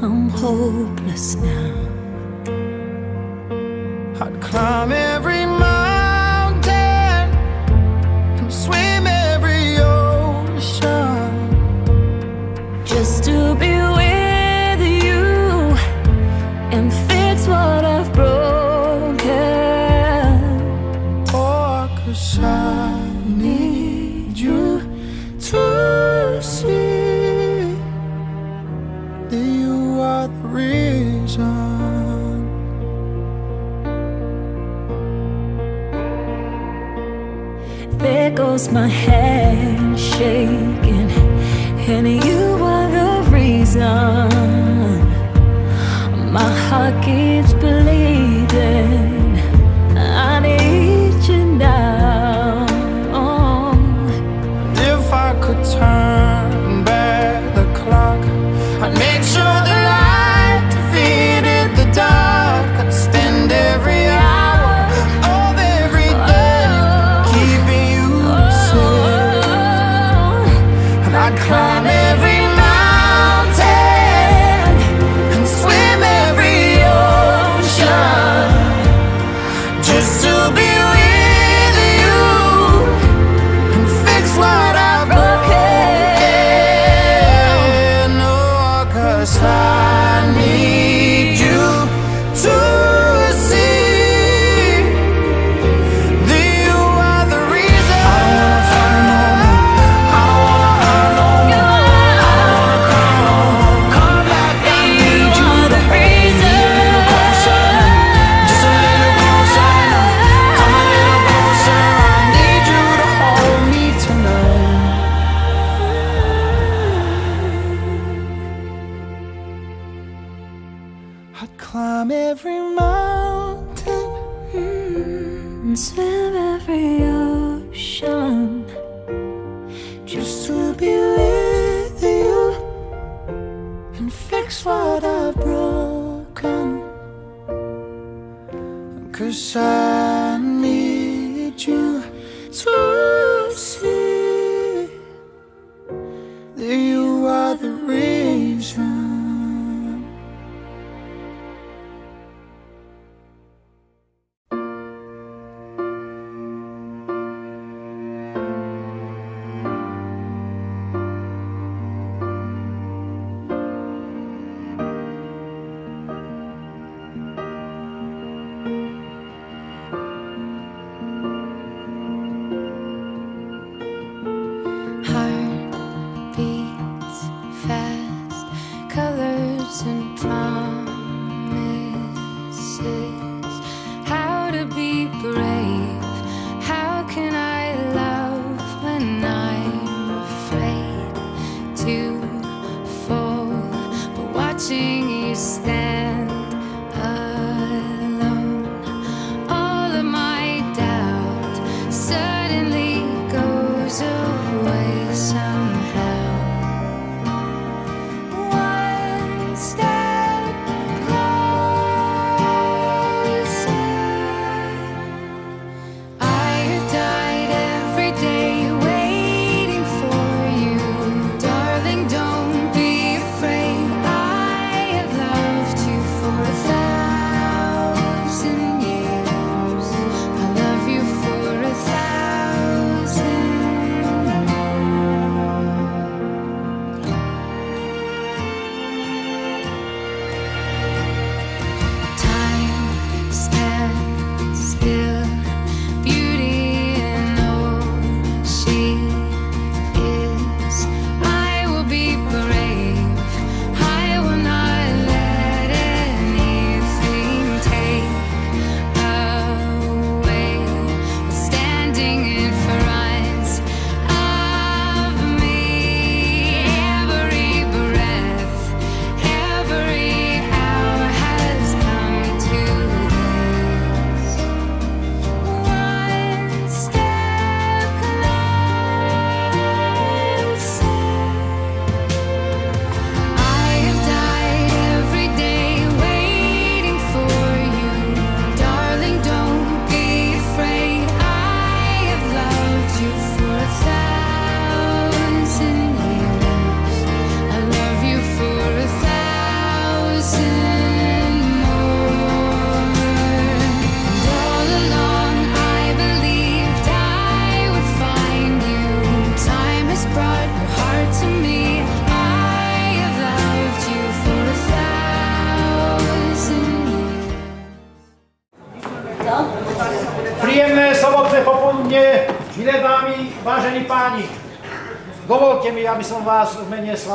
I'm hopeless now. I'd climb it.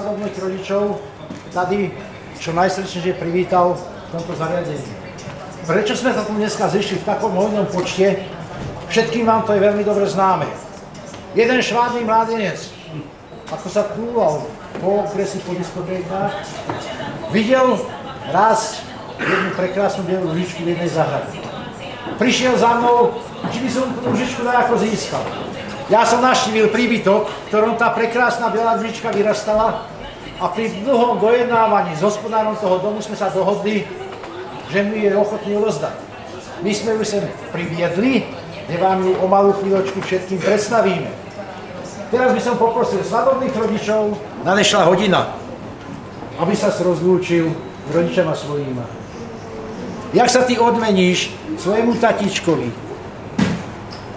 Svadobných rodičov tady čo najsrdečnejšie privítal v tomto zariadení. Prečo sme sa tu dneska zišli v takom hojnom počte? Všetkým vám to je veľmi dobre známe. Jeden švádny mládenec, ako sa túlal po okresi po diskotékach, videl raz jednu prekrásnu bielú ružičku v jednej zahrade. Prišiel za mnou, či by som tú ružičku ako získal. Ja som naštívil príbytok, v ktorom tá prekrásna biela ružička vyrastala a pri dlhom dojednávaní s hospodárom toho domu sme sa dohodli, že mi je ochotný rozdať. My sme ju sem priviedli, kde vám ju o malú chvíľočku všetkým predstavíme. Teraz by som poprosil svadobných rodičov, nadešla hodina, aby sa rozlúčil s rodičama svojíma. Jak sa ty odmeníš svojemu tatičkovi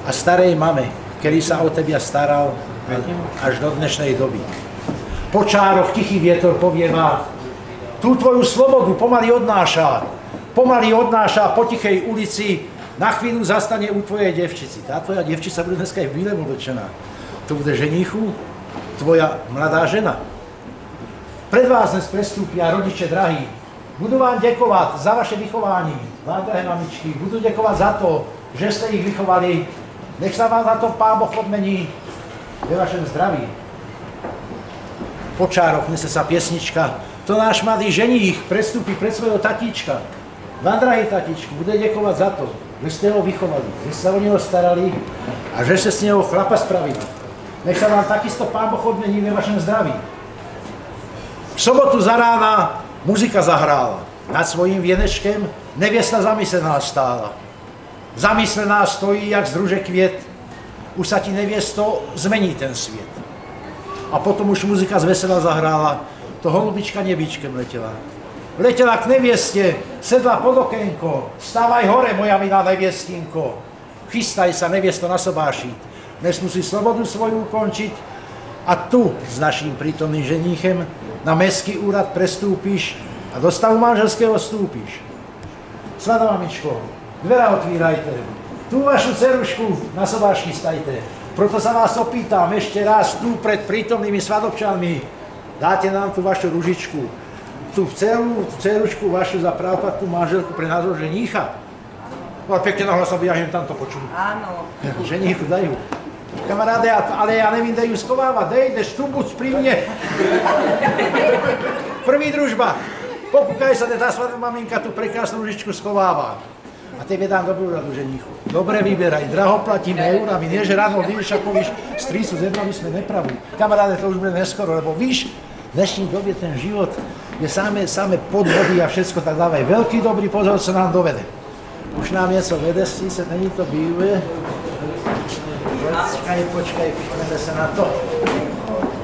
a starej mame, ktorý sa o tebia staral až do dnešnej doby. Po tichý vietor povieva, tú tvoju slobodu pomaly odnáša, pomaly odnáša po tichej ulici, na chvíľu zastane u tvojej devčici. Tá tvoja devčica bude dneska aj v bílem oblečená. To bude ženíchu, tvoja mladá žena. Pred vás dnes prestúpia rodiče drahí. Budú vám dekovať za vaše vychovanie, drahé mamičky. Budú dekovať za to, že ste ich vychovali nech sa vám za to Pán Boh odmení ve vašem zdraví. Po čároch nese sa piesnička. To náš mladý ženích prestúpi pred svojho tatíčka. Vám, drahý tatíčku, bude ďakovať za to, že ste ho vychovali, že sa o neho starali a že ste z neho chlapa spravili. Nech sa vám takisto Pán Boh odmení ve vašem zdraví. V sobotu za rána muzika zahrála. Nad svojím vienečkem neviesta zamyslená stála. Zamyslená stojí, jak z druže kviet. Už sa ti neviesto zmení ten sviet. A potom už muzika z vesela zahrála, to holubička nebičkem letela. Letela k nevieste, sedla pod okienko, stávaj hore, moja milá neviestinko. Chystaj sa, neviesto, na sobášiť. Nesmú si slobodu svoju ukončiť a tu s naším prítomným ženíchem na mestský úrad prestúpiš a do stavu manželského vstúpiš. Svada mamičko, Dvera otvírajte. Tú vašu cerušku na sobáš chystajte. Proto sa vás opýtam ešte raz tu pred prítomnými svadobčanmi. Dáte nám tú vašu ružičku. Tú celú cerušku vašu za pravpatnú manželku pre názor ženícha. No pekne na hlas, aby ja im tam to počul. Áno. Ženíchu dajú. Kamaráde, ale ja nevím, kde ju schovávať. Dej, ideš tu buď pri mne. Prvý družba. Popúkaj sa, tá svadobná maminka tú prekrásnu ružičku schováva. A tebe dám dobrú radu, ženíchu. Dobre vyberaj, draho platíme eurami, nie že ráno vyješ a povíš, strísu, z my sme nepravú. Kamaráde, to už bude neskoro, lebo víš, v dnešní dobie ten život je samé, samé podvody a všetko, tak dávaj veľký dobrý pozor, co nám dovede. Už nám něco vede, sa není to býve. Počkaj, počkaj, poďme sa na to.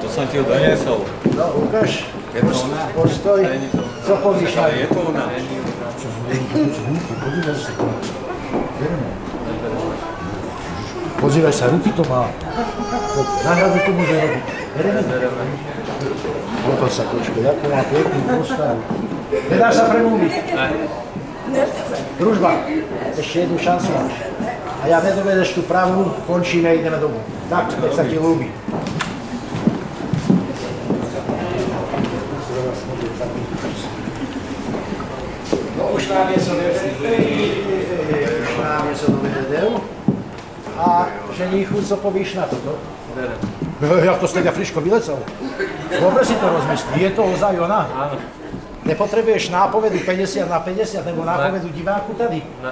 To som ti doniesol. No, ukáž. Je to ona? Postoj. Co povíš? Je to ona. Pozývaj sa, ruky to má. Zahradu to môže robiť. Bereme? Potom sa trošku, ako má pekný postav. Nedá sa premluviť. Družba, ešte jednu šancu máš. A ja nedovedeš tú pravú, končíme, ideme domov. Tak, nech sa ti ľúbi. Je co dovedel. A ženíchu, co povíš na toto? Jak to z tega friško vylecel? Dobre si to rozmyslí, je to ozaj ona? Áno. Nepotrebuješ nápovedu 50 na 50 nebo nápovedu diváku tady? Ne.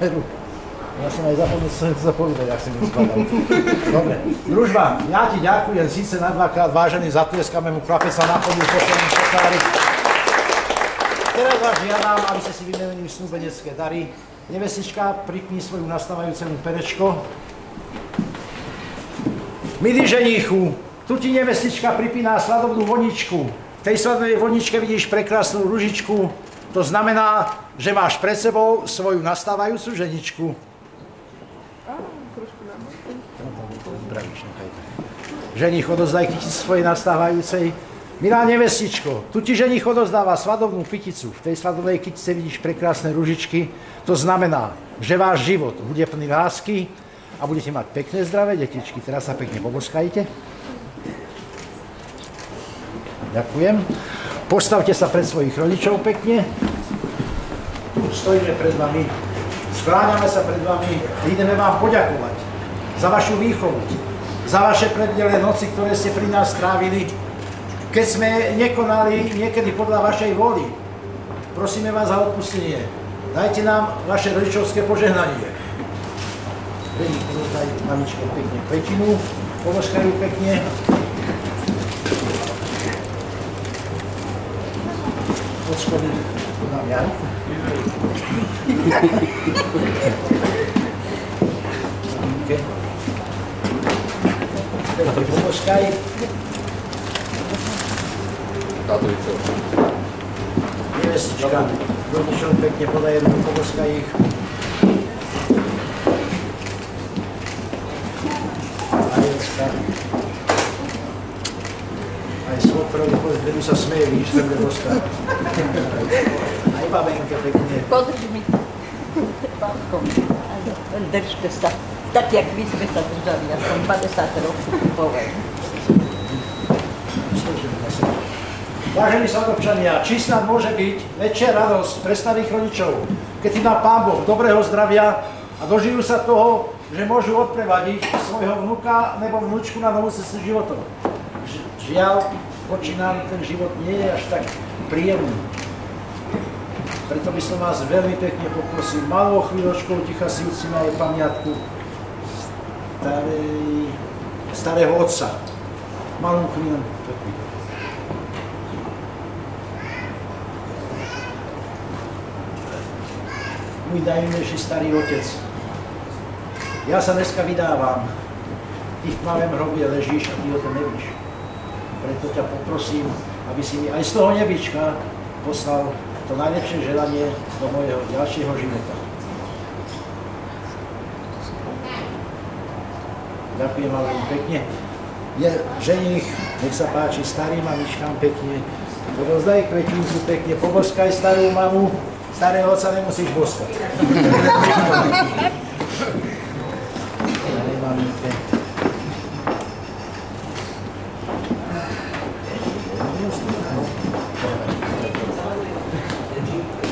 Veru. Ja som aj zapomnel sa to zapovedať, ak si mi skladal. Dobre. Družba, ja ti ďakujem síce na dvakrát vážený, zatlieskame mu chlapec sa naplnil posledný šokárik. Teraz vás žiadam, aby ste si vymenili snúbenecké dary. Nevestička, pripni svoju nastávajúcemu perečko. Milý ženíchu, tu ti nevestička pripíná sladobnú voničku. V tej sladovej voničke vidíš prekrásnu ružičku. To znamená, že máš pred sebou svoju nastávajúcu ženičku. Ženích odozdaj kyticu svojej nastávajúcej. Milá nevestičko, tu ti ženich odozdáva svadobnú kyticu. V tej svadobnej kytice vidíš prekrásne ružičky. To znamená, že váš život bude plný lásky a budete mať pekné zdravé detičky. Teraz sa pekne poboskajte. Ďakujem. Postavte sa pred svojich rodičov pekne. Stojíme pred vami. Skláňame sa pred vami. Ideme vám poďakovať za vašu výchovu, za vaše preddelé noci, ktoré ste pri nás strávili, keď sme nekonali niekedy podľa vašej vôly. Prosíme vás za odpustenie. Dajte nám vaše rodičovské požehnanie. Vení, daj mamičke pekne petinu, poboskajú pekne. Od schody podám Janku. Maminke. Pekne poboskaj. Tátovice. Nevestička, rodičom pekne podaj jednu, poboskaj ich. Majecka. Aj svokrovi, vedu sa smeje, vidíš, tam bude boskať. Aj babenke pekne. Podrž mi pánkom. Držte sa. Tak, jak my sme sa držali, aspoň 50 rokov. Vážení svadobčania, či snad môže byť väčšia radosť pre starých rodičov, keď im dá Pán Boh dobrého zdravia a dožijú sa toho, že môžu odprevadiť svojho vnuka nebo vnúčku na novú cestu životom. Žiaľ, voči ten život nie je až tak príjemný. Preto by som vás veľmi pekne poprosil, malou chvíľočkou ticha si uctíme aj pamiatku starej, starého otca. Malú chvíľu. Môj najmilejší starý otec, ja sa dneska vydávam. Ty v tmavém hrobie ležíš a ty o to nevíš. Preto ťa poprosím, aby si mi aj z toho nebička poslal to najlepšie želanie do mojho ďalšieho života. Ďakujem vám veľmi pekne. Je ženich, nech sa páči starým mamičkám pekne. Rozdaj kvetinku pekne, poboskaj starú mamu. Starého otca nemusíš boskať. Starej maminke.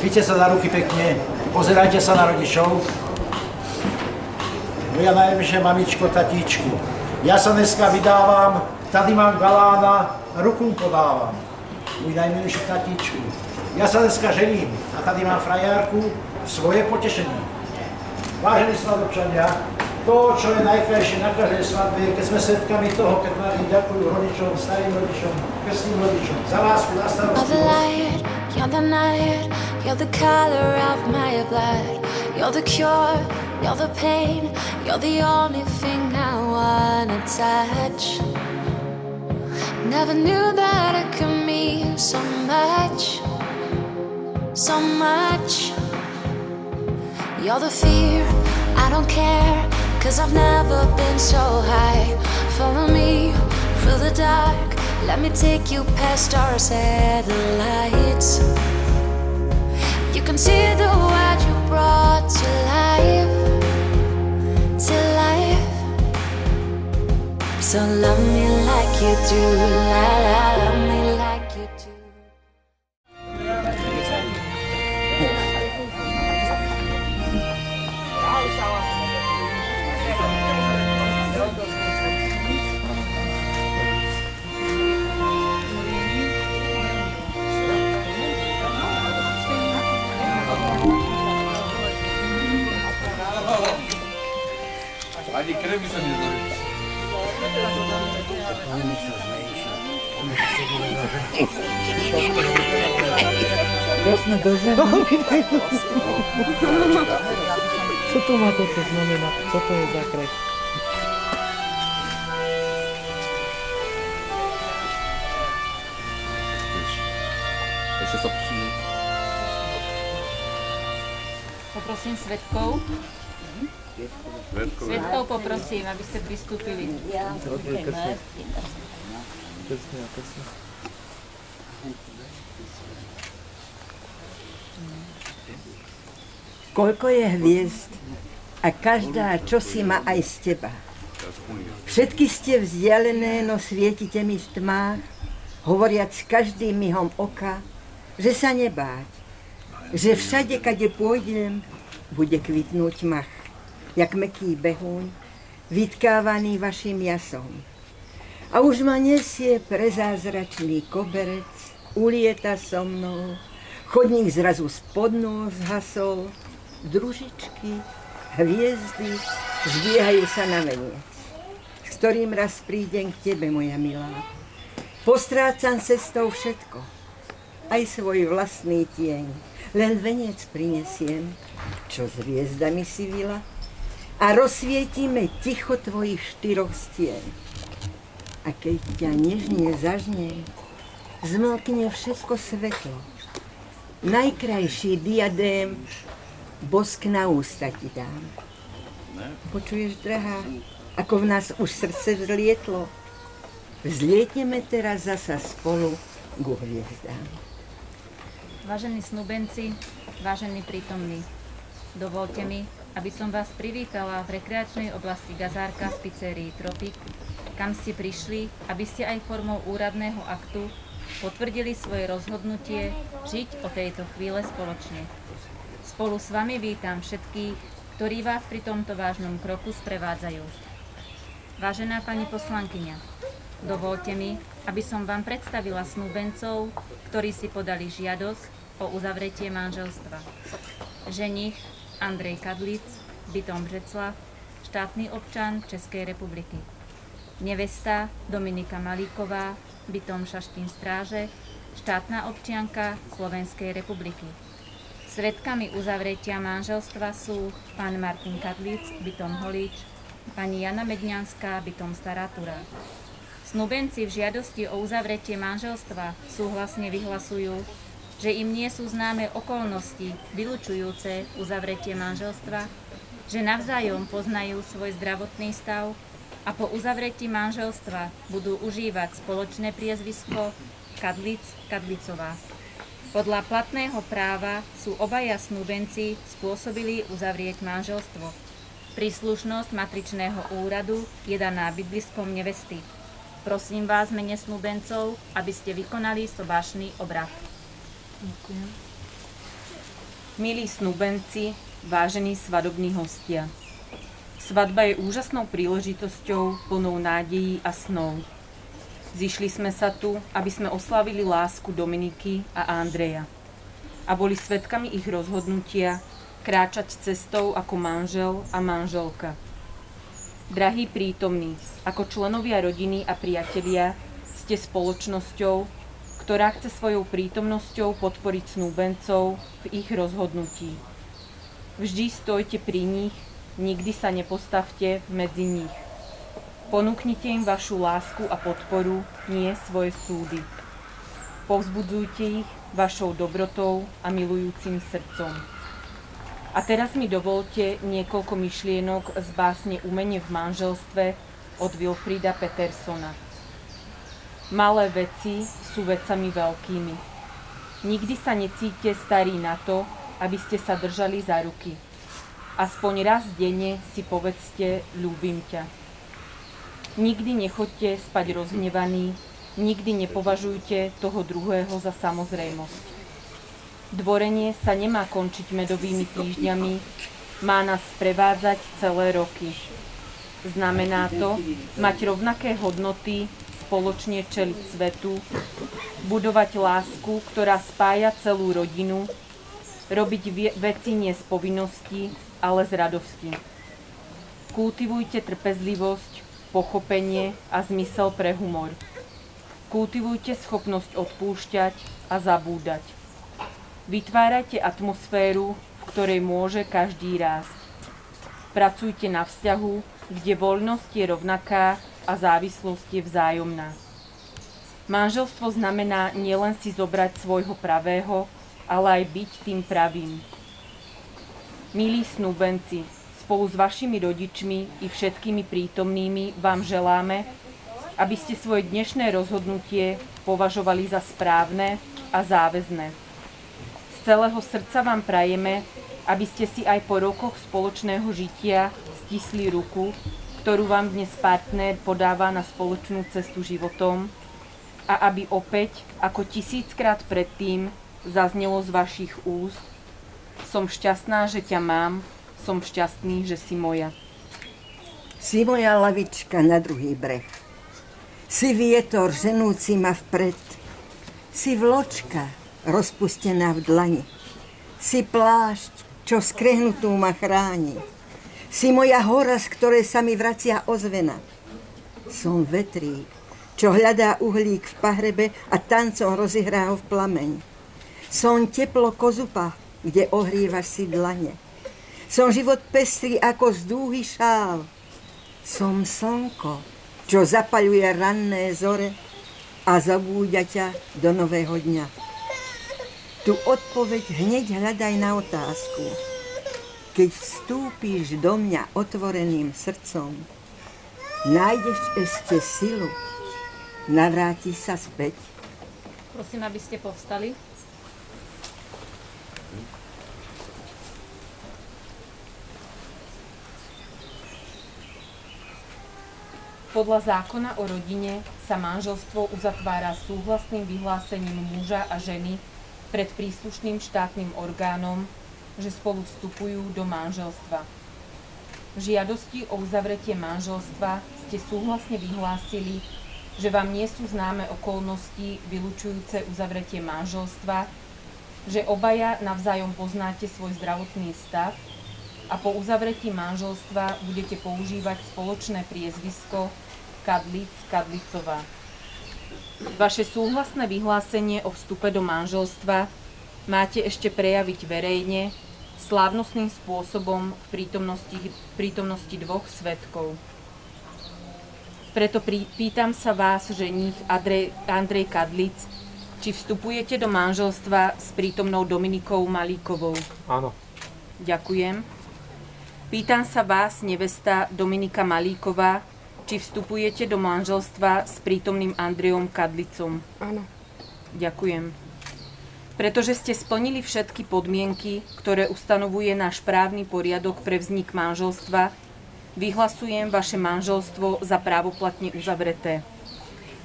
Chyťte sa za ruky pekne, pozerajte sa na rodičov. Moja najlepšia mamičko, tatíčku. Ja sa dneska vydávam, tady mám galána, ruku podávam. Môj najmilejší tatíčku. Ja sa dneska žením a tady mám frajárku, svoje potešenie. Vážení svadobčania, to, čo je najkrajšie na každej svadbe, keď sme svedkami toho, keď mladí ďakujú rodičom, starým rodičom, krstným rodičom, za lásku, za starostlivosť. You're the cure, you're the pain, you're the only thing I wanna touch. Never knew that it could mean so much, so much. You're the fear, I don't care, cause I've never been so high. Follow me through the dark, let me take you past our satellites. You can see the world you brought to life, to life. So love me like you do, la la, love me Ani krev by sa mi nedali. Jasne, do zemi. Co to má toto znamená? Co to je za krev? Ešte sa posunie. Poprosím svetkov. Svetkov poprosím, aby ste pristúpili. Presne, a presne. Koľko je hviezd a každá čo si má aj z teba. Všetky ste vzdialené, no svietite mi v tmách hovoriac každým myhom oka, že sa nebáť, že všade, kade pôjdem, bude kvitnúť mach, jak meký behúň, vytkávaný vašim jasom. A už ma nesie prezázračný koberec, ulieta so mnou, chodník zrazu spod nôh zhasol, družičky, hviezdy zbiehajú sa na veniec, s ktorým raz prídem k tebe, moja milá. Postrácam cestou všetko, aj svoj vlastný tieň, len veniec prinesiem, čo s hviezdami si vila, a rozsvietime ticho tvojich štyroch stien. A keď ťa nežne zažnem, zmlkne všetko svetlo. Najkrajší diadém bosk na ústa ti dám. Počuješ, drahá, ako v nás už srdce vzlietlo? Vzlietneme teraz zasa spolu k hviezdám. Vážení snúbenci, vážení prítomní, dovolte mi, aby som vás privítala v rekreačnej oblasti Gazárka v pizzerii Tropik, kam ste prišli, aby ste aj formou úradného aktu potvrdili svoje rozhodnutie žiť o tejto chvíle spoločne. Spolu s vami vítam všetkých, ktorí vás pri tomto vážnom kroku sprevádzajú. Vážená pani poslankyňa, dovolte mi, aby som vám predstavila snúbencov, ktorí si podali žiadosť o uzavretie manželstva. Ženich Andrej Kadlic, bytom Břeclav, štátny občan Českej republiky. Nevesta Dominika Malíková, bytom Šaštín Stráže, štátna občianka Slovenskej republiky. Svedkami uzavretia manželstva sú pán Martin Kadlic, bytom Holíč, pani Jana Medňanská, bytom Stará Tura. Snúbenci v žiadosti o uzavretie manželstva súhlasne vyhlasujú, že im nie sú známe okolnosti vylučujúce uzavretie manželstva, že navzájom poznajú svoj zdravotný stav a po uzavretí manželstva budú užívať spoločné priezvisko Kadlic Kadlicová. Podľa platného práva sú obaja snúbenci spôsobili uzavrieť manželstvo. Príslušnosť matričného úradu je daná bydliskom nevesty. Prosím vás mene snúbencov, aby ste vykonali sobášny obrad. Milí snúbenci, vážení svadobní hostia. Svadba je úžasnou príležitosťou plnou nádejí a snov. Zišli sme sa tu, aby sme oslavili lásku Dominiky a Andreja a boli svetkami ich rozhodnutia kráčať cestou ako manžel a manželka. Drahí prítomní, ako členovia rodiny a priatelia, ste spoločnosťou, ktorá chce svojou prítomnosťou podporiť snúbencov v ich rozhodnutí. Vždy stojte pri nich nikdy sa nepostavte medzi nich. Ponúknite im vašu lásku a podporu, nie svoje súdy. Povzbudzujte ich vašou dobrotou a milujúcim srdcom. A teraz mi dovolte niekoľko myšlienok z básne Umenie v manželstve od Wilfrida Petersona. Malé veci sú vecami veľkými. Nikdy sa necíte starí na to, aby ste sa držali za ruky. Aspoň raz denne si povedzte, ľúbim ťa. Nikdy nechoďte spať rozhnevaný, nikdy nepovažujte toho druhého za samozrejmosť. Dvorenie sa nemá končiť medovými týždňami, má nás prevádzať celé roky. Znamená to mať rovnaké hodnoty, spoločne čeliť svetu, budovať lásku, ktorá spája celú rodinu, robiť veci nie z povinnosti, ale z radosti. Kultivujte trpezlivosť, pochopenie a zmysel pre humor. Kultivujte schopnosť odpúšťať a zabúdať. Vytvárajte atmosféru, v ktorej môže každý rásť. Pracujte na vzťahu, kde voľnosť je rovnaká a závislosť je vzájomná. Manželstvo znamená nielen si zobrať svojho pravého, ale aj byť tým pravým. Milí snúbenci, spolu s vašimi rodičmi i všetkými prítomnými vám želáme, aby ste svoje dnešné rozhodnutie považovali za správne a záväzné. Z celého srdca vám prajeme, aby ste si aj po rokoch spoločného žitia stisli ruku, ktorú vám dnes partner podáva na spoločnú cestu životom a aby opäť, ako tisíckrát predtým, zaznelo z vašich úst, som šťastná, že ťa mám, som šťastný, že si moja. Si moja lavička na druhý breh. Si vietor ženúci ma vpred. Si vločka rozpustená v dlani. Si plášť, čo skrehnutú ma chráni. Si moja hora, z ktorej sa mi vracia ozvena. Som vetrík, čo hľadá uhlík v pahrebe a tancom rozihrá ho v plameň. Som teplo kozupa, kde ohrievaš si dlane. Som život pestrý ako z dúhy šál. Som slnko, čo zapaľuje ranné zore a zabúďa ťa do nového dňa. Tu odpoveď hneď hľadaj na otázku. Keď vstúpíš do mňa otvoreným srdcom, nájdeš ešte silu, navrátiš sa späť. Prosím, aby ste povstali. Podľa zákona o rodine sa manželstvo uzatvára súhlasným vyhlásením muža a ženy pred príslušným štátnym orgánom, že spolu vstupujú do manželstva. V žiadosti o uzavretie manželstva ste súhlasne vyhlásili, že vám nie sú známe okolnosti vylučujúce uzavretie manželstva, že obaja navzájom poznáte svoj zdravotný stav a po uzavretí manželstva budete používať spoločné priezvisko Kadlic Kadlicová. Vaše súhlasné vyhlásenie o vstupe do manželstva máte ešte prejaviť verejne, slávnostným spôsobom v prítomnosti, prítomnosti dvoch svetkov. Preto prí, pýtam sa vás, ženích Andrej, Andrej Kadlic, či vstupujete do manželstva s prítomnou Dominikou Malíkovou. Áno. Ďakujem. Pýtam sa vás, nevesta Dominika Malíková, či vstupujete do manželstva s prítomným Andrejom Kadlicom. Áno. Ďakujem. Pretože ste splnili všetky podmienky, ktoré ustanovuje náš právny poriadok pre vznik manželstva, vyhlasujem vaše manželstvo za právoplatne uzavreté.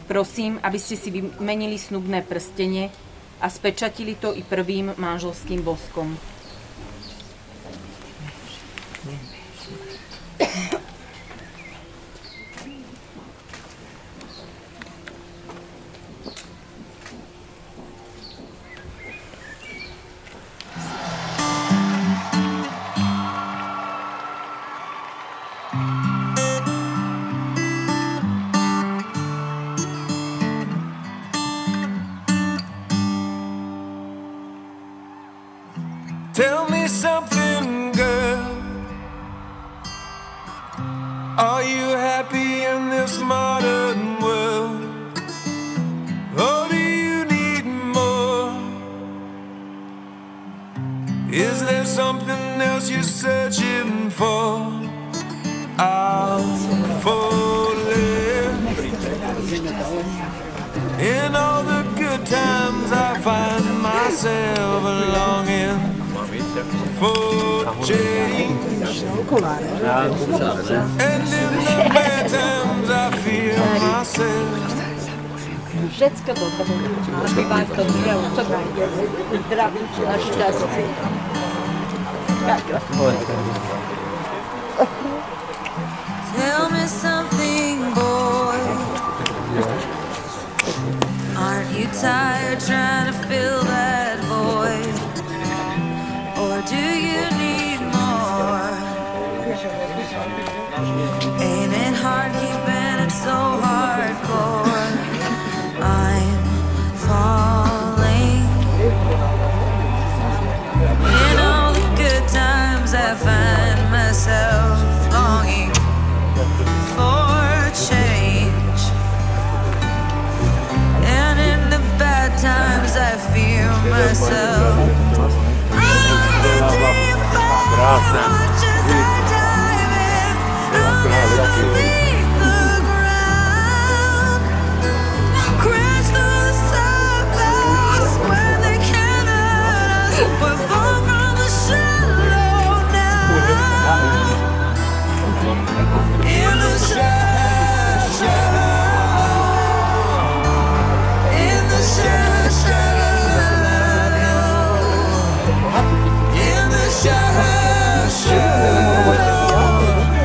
Prosím, aby ste si vymenili snubné prstenie a spečatili to i prvým manželským boskom. Tell me something, girl. Are you happy in this modern world? Or do you need more? Is there something else you're searching for? I'm falling. In all the good times, I find myself longing for change. And in the bad times, I feel myself. Dobro. Aby vám to zdravo, co bude. Zdraví a šťastie. Tell me something, boy. Aren't you tired trying to fill that myself. Much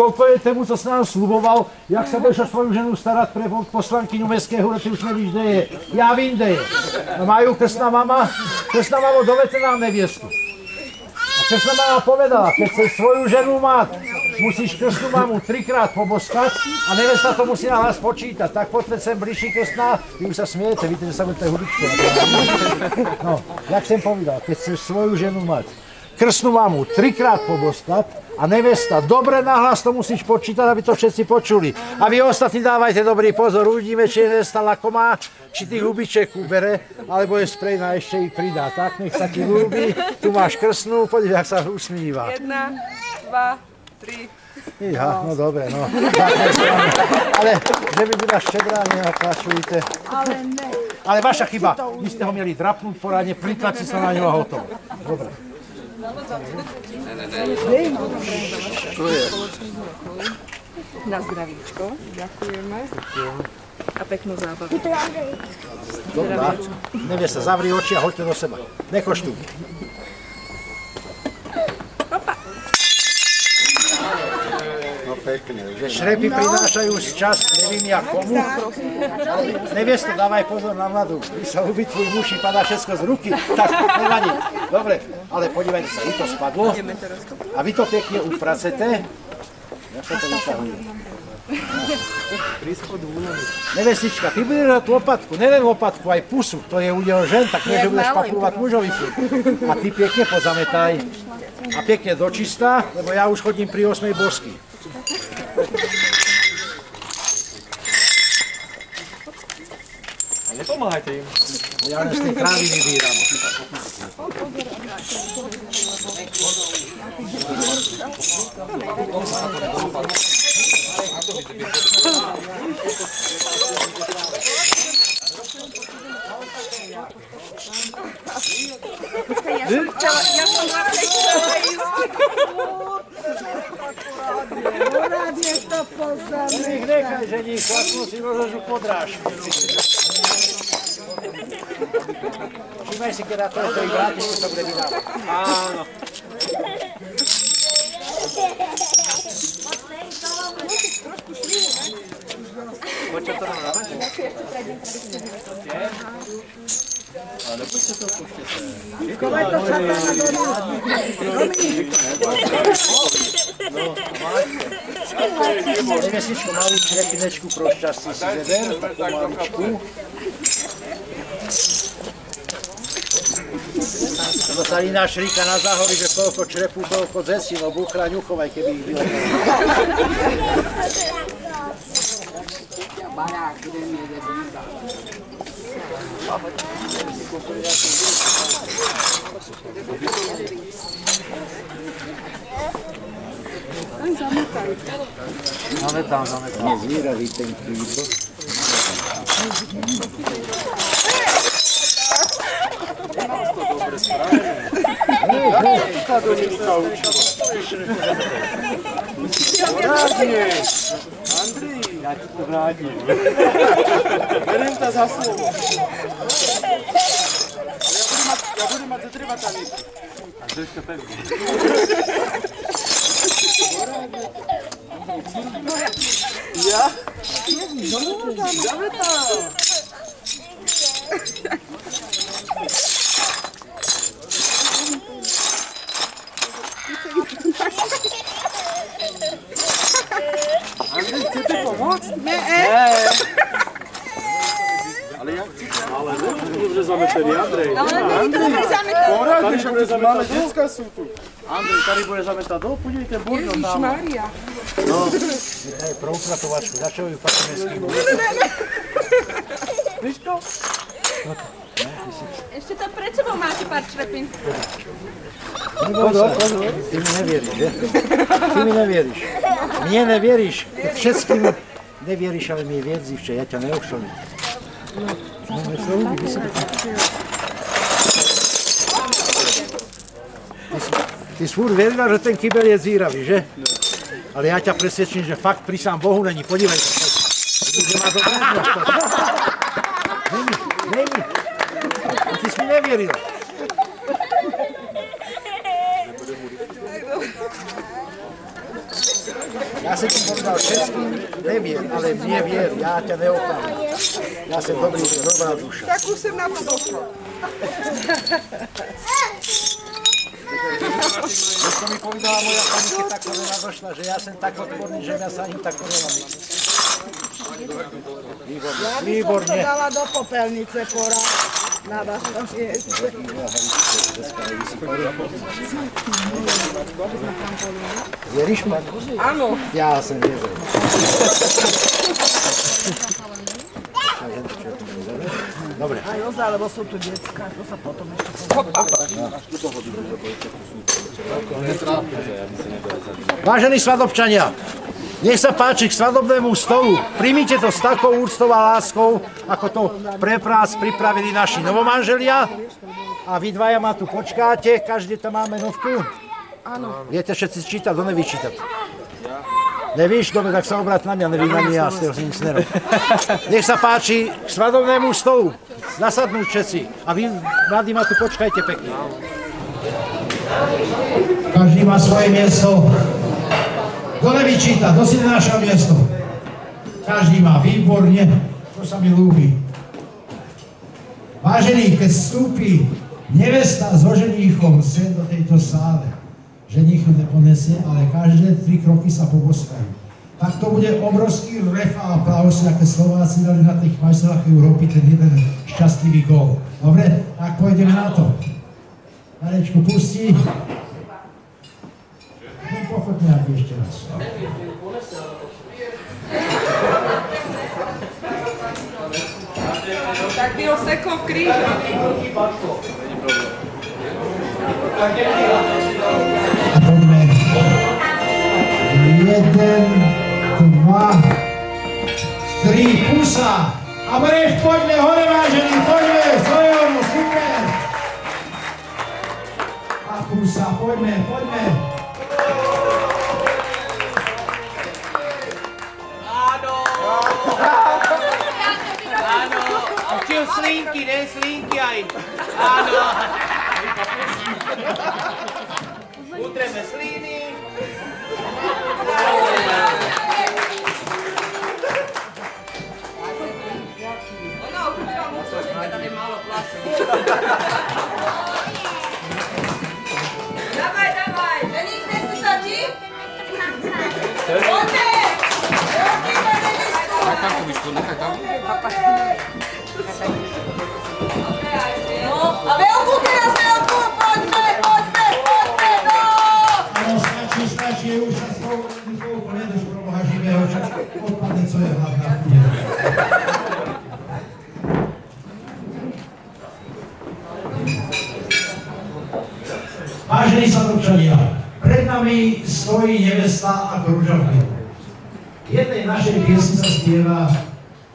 koľko je tomu, co sa nám sluboval, jak sa budeš o svoju ženu starať pre poslankyňu Mestského ty už nevíš, kde je. Ja vím, kde je. A majú krstná mama, krstná mama dovete nám neviestu. A krstná mama povedala, keď chceš svoju ženu mať, musíš krstnú mamu trikrát poboskať a nevesta to musí nahlas počítať. Tak poďte sem bližší krstná, vy už sa smiete, víte, že sa budete hudičko. No, jak som povedal, keď chceš svoju ženu mať, krstnú mamu trikrát poboskať a nevesta dobre nahlas to musíš počítať, aby to všetci počuli. A vy ostatní dávajte dobrý pozor, uvidíme, či je nevesta lakomá, či tých hubiček ubere, alebo je sprejná ešte ich pridá. Tak, nech sa ti ľúbi, tu máš krstnú, podívej, jak sa usmíva. Jedna, dva, tri. Iha, no dobre, no. Ale že by byla štedrá, nenaklačujte. Ale ne. Ale vaša chyba, vy ste ho mieli drapnúť poradne, pritlačiť sa na ňo a hotovo. Dobre. To je. Na zdravíčko. Ďakujeme. A peknú zábavu. Dobrá. Nevie sa, zavri oči a hoďte do seba. Nekoštuj. No že šrepy prinášajú čas, neviem ja komu. Neviesto, dávaj pozor na mladú. Keď sa ubí tvoj muž, padá všetko z ruky. Tak, nevadí. Dobre, ale podívajte sa, vy to spadlo. A vy to pekne upracete. Ja sa to vytahuje. Nevestička, ty budeš dať lopatku, nelen lopatku, aj pusu, to je udel žen, tak nie, že budeš špaklovať mužovi. A ty pekne pozametaj. A pekne dočistá, lebo ja už chodím pri 8. bosky. Nepomáhajte im. Ja len z tej krávy vybíram. Ja som Poradne to poznáme. Nech nechaj, že nich chlapnú si rozložu podráž. Všimaj si, keď na to, že ich vrátiš, keď to bude vydávať. Áno. Poďte to na Ale poďte to puštěte. Kovaj to satana do nás. Nevesičko, malú črepinečku pro šťastie si zeber, takú maličku. To sa iná šríka na záhory, že koľko črepu, toľko zesí, no buchra ňuchovaj, keby ich bylo. Zametám, zametám. Nie zvíravý ten kýbl. Poradne. Andrej. Ja ti to vrátim. Beriem ťa za slovo. Ja budem mať, ja budem mať ze treba tam ísť. A to ešte pevne. Ja? Zametám. Andrej, chcete pomôcť? Nie, Ale ja chcem. Ale dobre zametený, Andrej. Ale my to dobre zametať. Poradne, že bude zametať. Detská sú tu. Andrej, tady bude zametať do, podívejte, burňo tam. Maria. No, to je pro upratovačku, za čo ju patíme s kým? Víš to? Ešte tam pred sebou máte pár črepín. Ty mi nevieríš, že? Ty mi nevieríš. Mne nevieríš, keď všetkým nevieríš, ale mi viec zivče, ja ťa neošolím. Ty si, furt verila, že ten kybel je zíravý, že? Ale ja ťa presvedčím, že fakt pri sám Bohu není. Podívej sa. Vidíš, že má to Není, není. Nevierila. Ja som ti povedal všetkým, neviem, ale mne vier, ja ťa neoklamem. Ja som dobrý, dobrá duša. Tak už sem na to došlo. Keď to mi povedala moja pani, keď tá korona došla, že ja som tak odporný, že mňa sa ani tá korona mi. Výborne, Ja by som to dala do popelnice pora. Na mieste. Veríš ma? Áno. Ja som neveril. Dobre. Aj ozaj, lebo sú tu detská, to sa potom ešte Vážení svadobčania, nech sa páči k svadobnému stolu. Primite to s takou úctou a láskou, ako to pre nás pripravili naši novomanželia. A vy dvaja ma tu počkáte, každý tam máme novku. Áno. Viete všetci čítať, kto neví čítať? Nevíš? Dobre, tak sa obrát na mňa, nevím na mňa, nic nerоб. Nech sa páči k svadobnému stolu. Nasadnúť všetci. A vy, mladí, ma tu počkajte pekne. Každý má svoje miesto. Kto nevyčíta, to si nenašiel miesto. Každý má výborne, to sa mi ľúbi. Vážený, keď vstúpi nevesta so ženíchom sem do tejto sále, ženích ju neponesie, ale každé tri kroky sa poboskajú. Tak to bude obrovský ref a aplaus, aké Slováci dali na tých majstrách Európy, ten jeden šťastlivý gól. Dobre, tak pôjdeme na to. Marečku, pustí. No pochod nejaký ešte raz. Tak by ho sekol v kríži. A poďme. Jeden, dva, tri, pusa. A brež, poďme, hore vážený, poďme, Zojon, super. A pusa, poďme, poďme. Áno, slinky, ne slinky aj. Áno. Utreme sliny. Ona uchopila moc, tady je málo placu. Poďme! Nechám to vyšlo, nechaj tam. No, a veľkú teraz, veľkú! Poďme, poďme, poďme, no! Áno, stačí, stačí, už sa s tou rukou pojedeš pro Boha živého, čo odpadne, co je hlavná chuť. Vážení sadobčania, pred nami stojí nevesta ako ruža v bielu. V jednej našej spieva,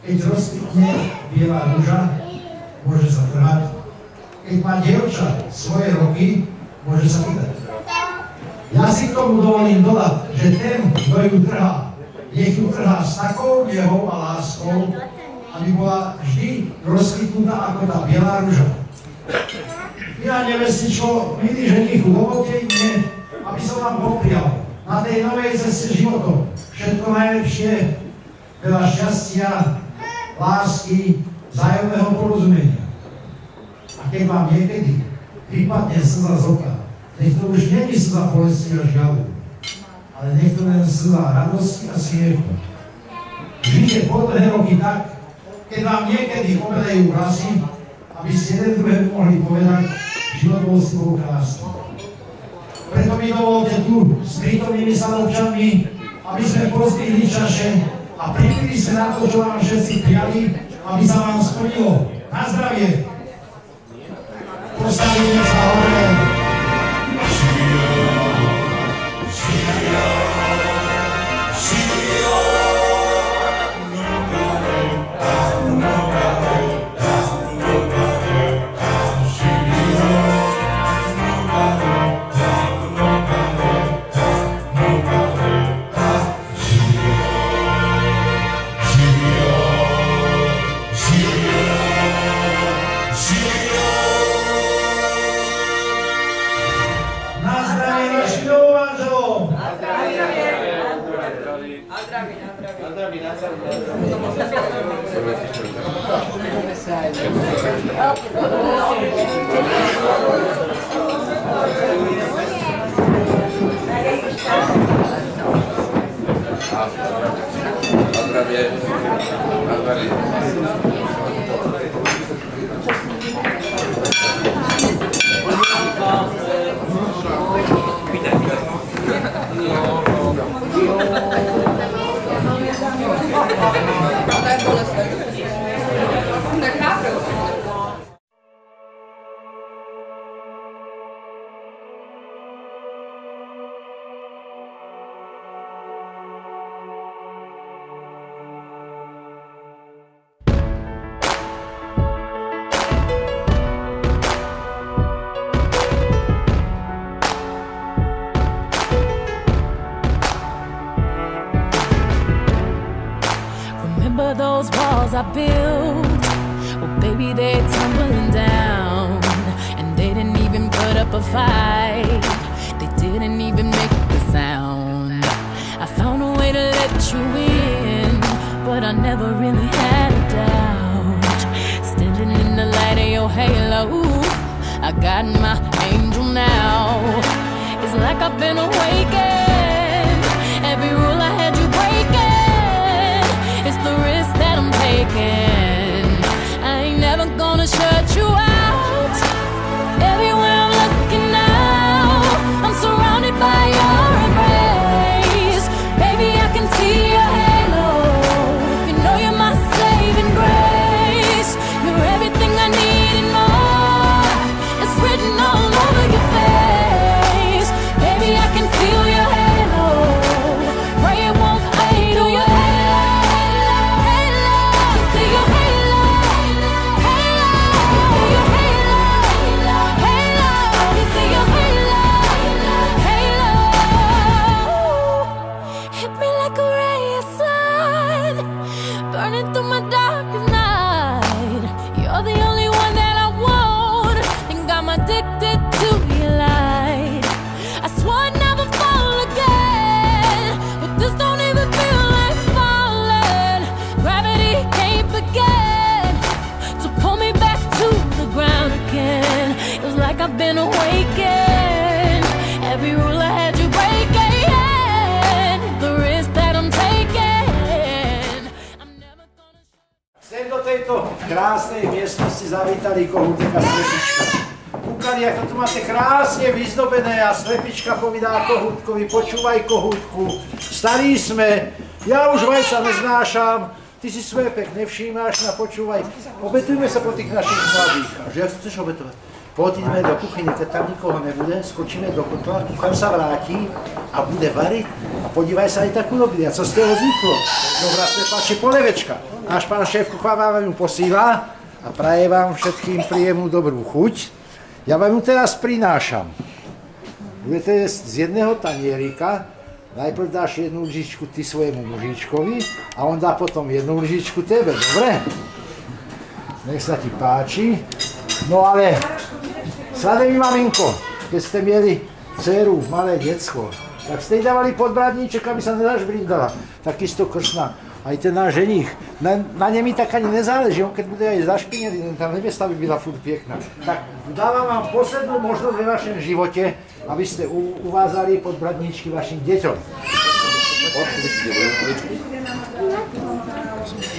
keď rozkvitne biela ruža, môže sa trhať. Keď má dievča svoje roky, môže sa vydať. Ja si k tomu dovolím dodať, že ten, kto ju trhá, nech ju trhá s takou nehou a láskou, aby bola vždy rozkvitnutá ako tá biela ruža. Milá nevestičko, milý ženichu, dovolte i mne, aby som vám poprial na tej novej ceste životom všetko najlepšie, veľa šťastia, lásky, vzájomného porozumenia. A keď vám niekedy vypadne slza z oka, nech to už není slza bolesti a žialu, ale nech to len slza radosti a smiechu. Žite po dlhé roky tak, keď vám niekedy obelejú vlasy, aby ste jeden druhému mohli povedať, život bol s tebou krásny. Preto mi dovolte tu s prítomnými sadovčanmi, aby sme pozdvihli čaše a pripili sa na to, čo vám všetci prijali, aby sa vám splnilo. Na zdravie! Postavíme sa hore. Na zdravie. Na I've been awakened. Every rule I had you breaking, the risk that I'm taking. Sem do tejto krásnej miestnosti zavítali kohútika Slepička. Kúkali, ako tu máte krásne vyzdobené a Slepička povedá kohútkovi, počúvaj kohútku, starí sme, ja už vajsa neznášam, ty si svoje pek nevšímáš, na počúvaj, obetujme sa po tých našich mladých. A že sa chceš obetovať? Poďme do kuchyne, keď tam nikoho nebude, skočíme do kotla, kuchár sa vráti a bude variť. A podívaj sa aj takú robili, a co z toho vzniklo. Dobrá slepači polevečka. Náš pán šéf kuchár vám ju posíla a praje vám všetkým príjemnú dobrú chuť. Ja vám ju teraz prinášam. Budete z jedného tanierika, najprv dáš jednu lžičku ty svojemu mužičkovi a on dá potom jednu lžičku tebe, dobre? Nech sa ti páči. No ale, sladej mi maminko, keď ste mieli dceru, malé decko, tak ste jej dávali podbradníček, aby sa nezažbrindala. Takisto kršná. Aj ten náš ženich, na, na ne mi tak ani nezáleží, on keď bude aj zašpinený, len tá nevesta by byla furt pekná. Tak dávam vám poslednú možnosť ve vašom živote, aby ste u, uvázali podbradníčky vašim deťom.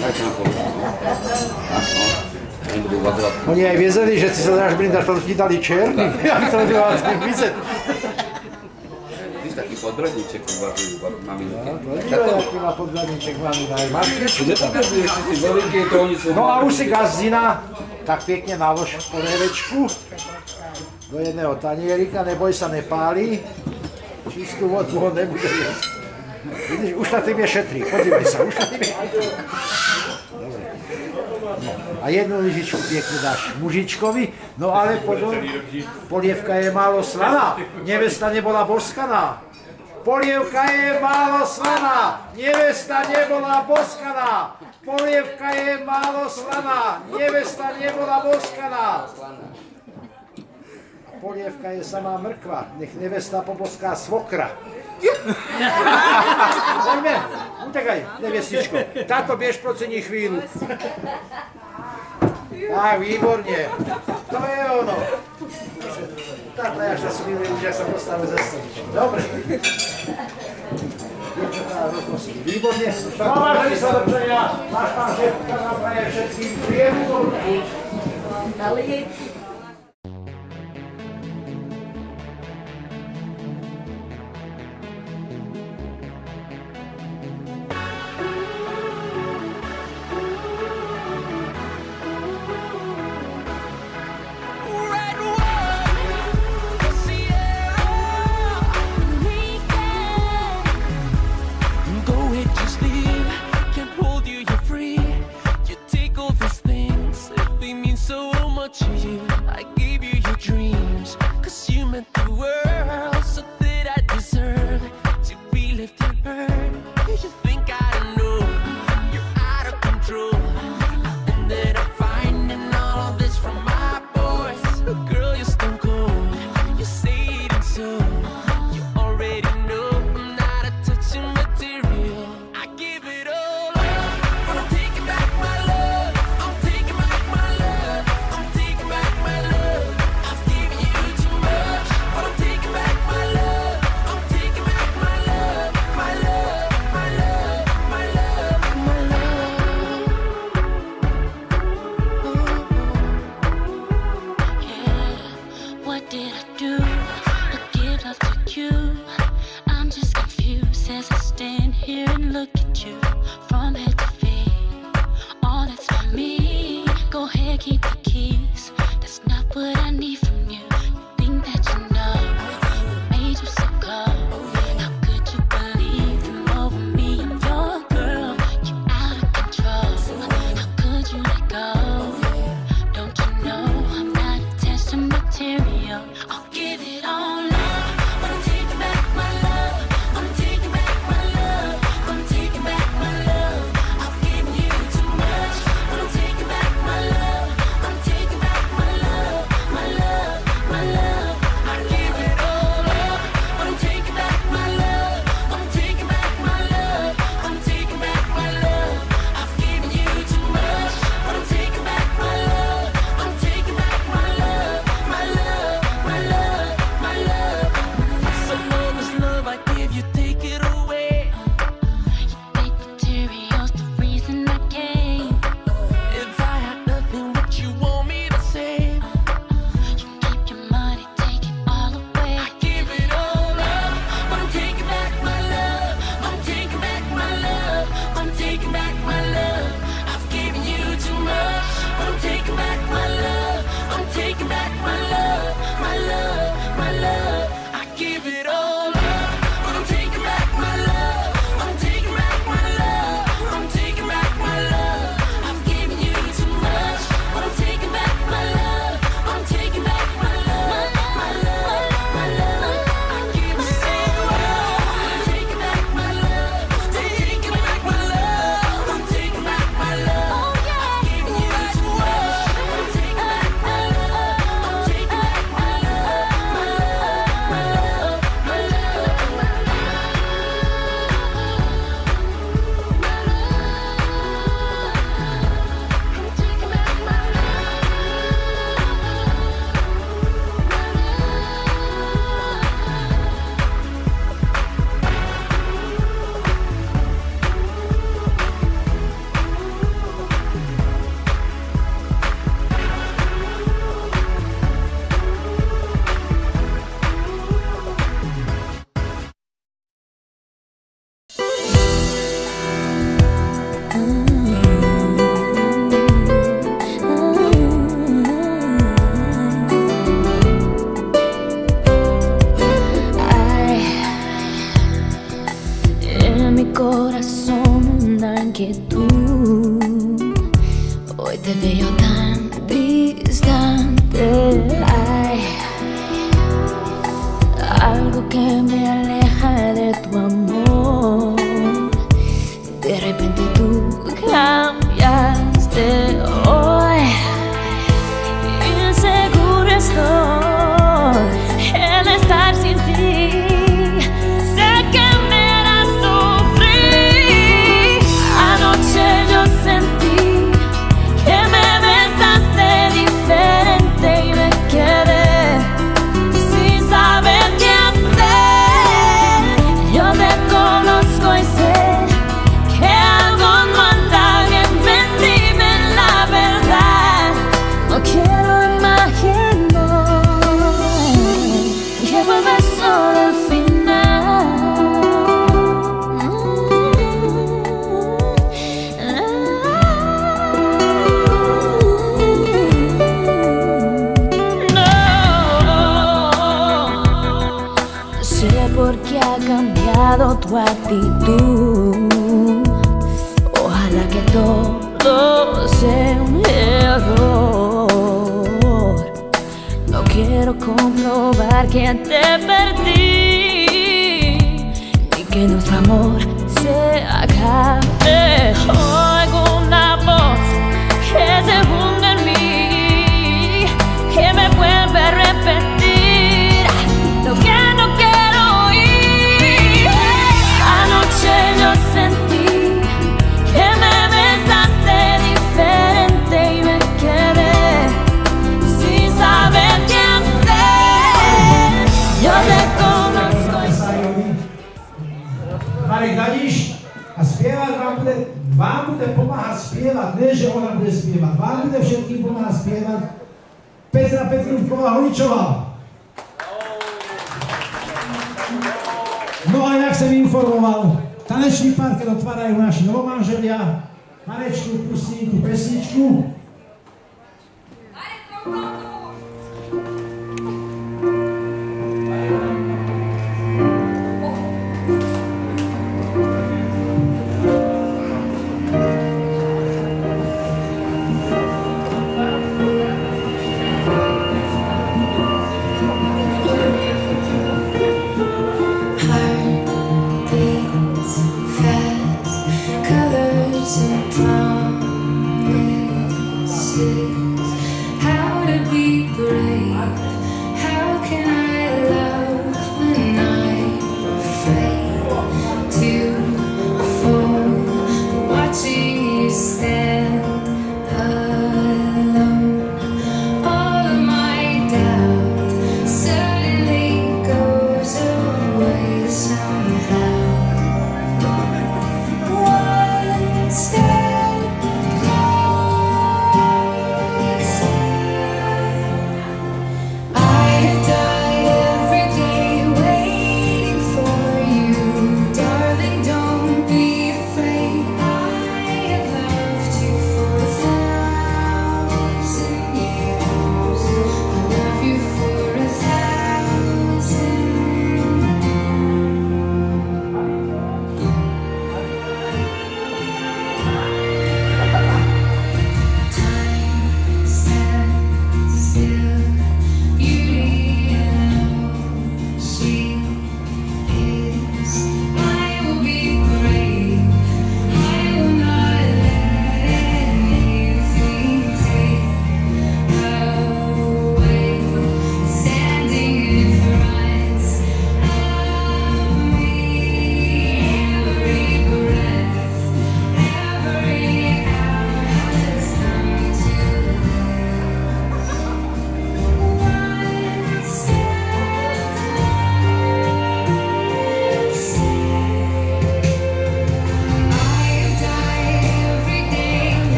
Dajte na pol. Tak, no. Oni aj vězeli, že si sa dáš brindáš, potom ti dali černý, aby to nebylo aspoň vidět. Taký podbradníček uvažujú maminky. Podívej, aký má podbradníček to to oni sú... No a už si gazdina, tak pekne nalož polievečku do jedného tanierika, neboj sa, nepáli. Čistú vodu ho nebude jesť. Vidíš, už na tým je šetrí, podívej sa, už na tým je Dobre. No. A jednu lyžičku pekne dáš mužičkovi, no ale pozor, polievka je málo slaná, nevesta nebola boskaná. Polievka je málo slaná, nevesta nebola boskaná. Polievka je málo slaná, nevesta nebola boskaná. Polievka je samá mrkva, nech nevesta poboská svokra. Poďme, utekaj, nevestičko. Táto biež procení chvíľu. Tak, výborne. To je ono. Táto až sa smíli, už ja sa postavím za stoličku. Dobre. Výborne. No, vážení sa dobčania, náš pán šéfka nám praje všetkým príjemnú dobrú chuť.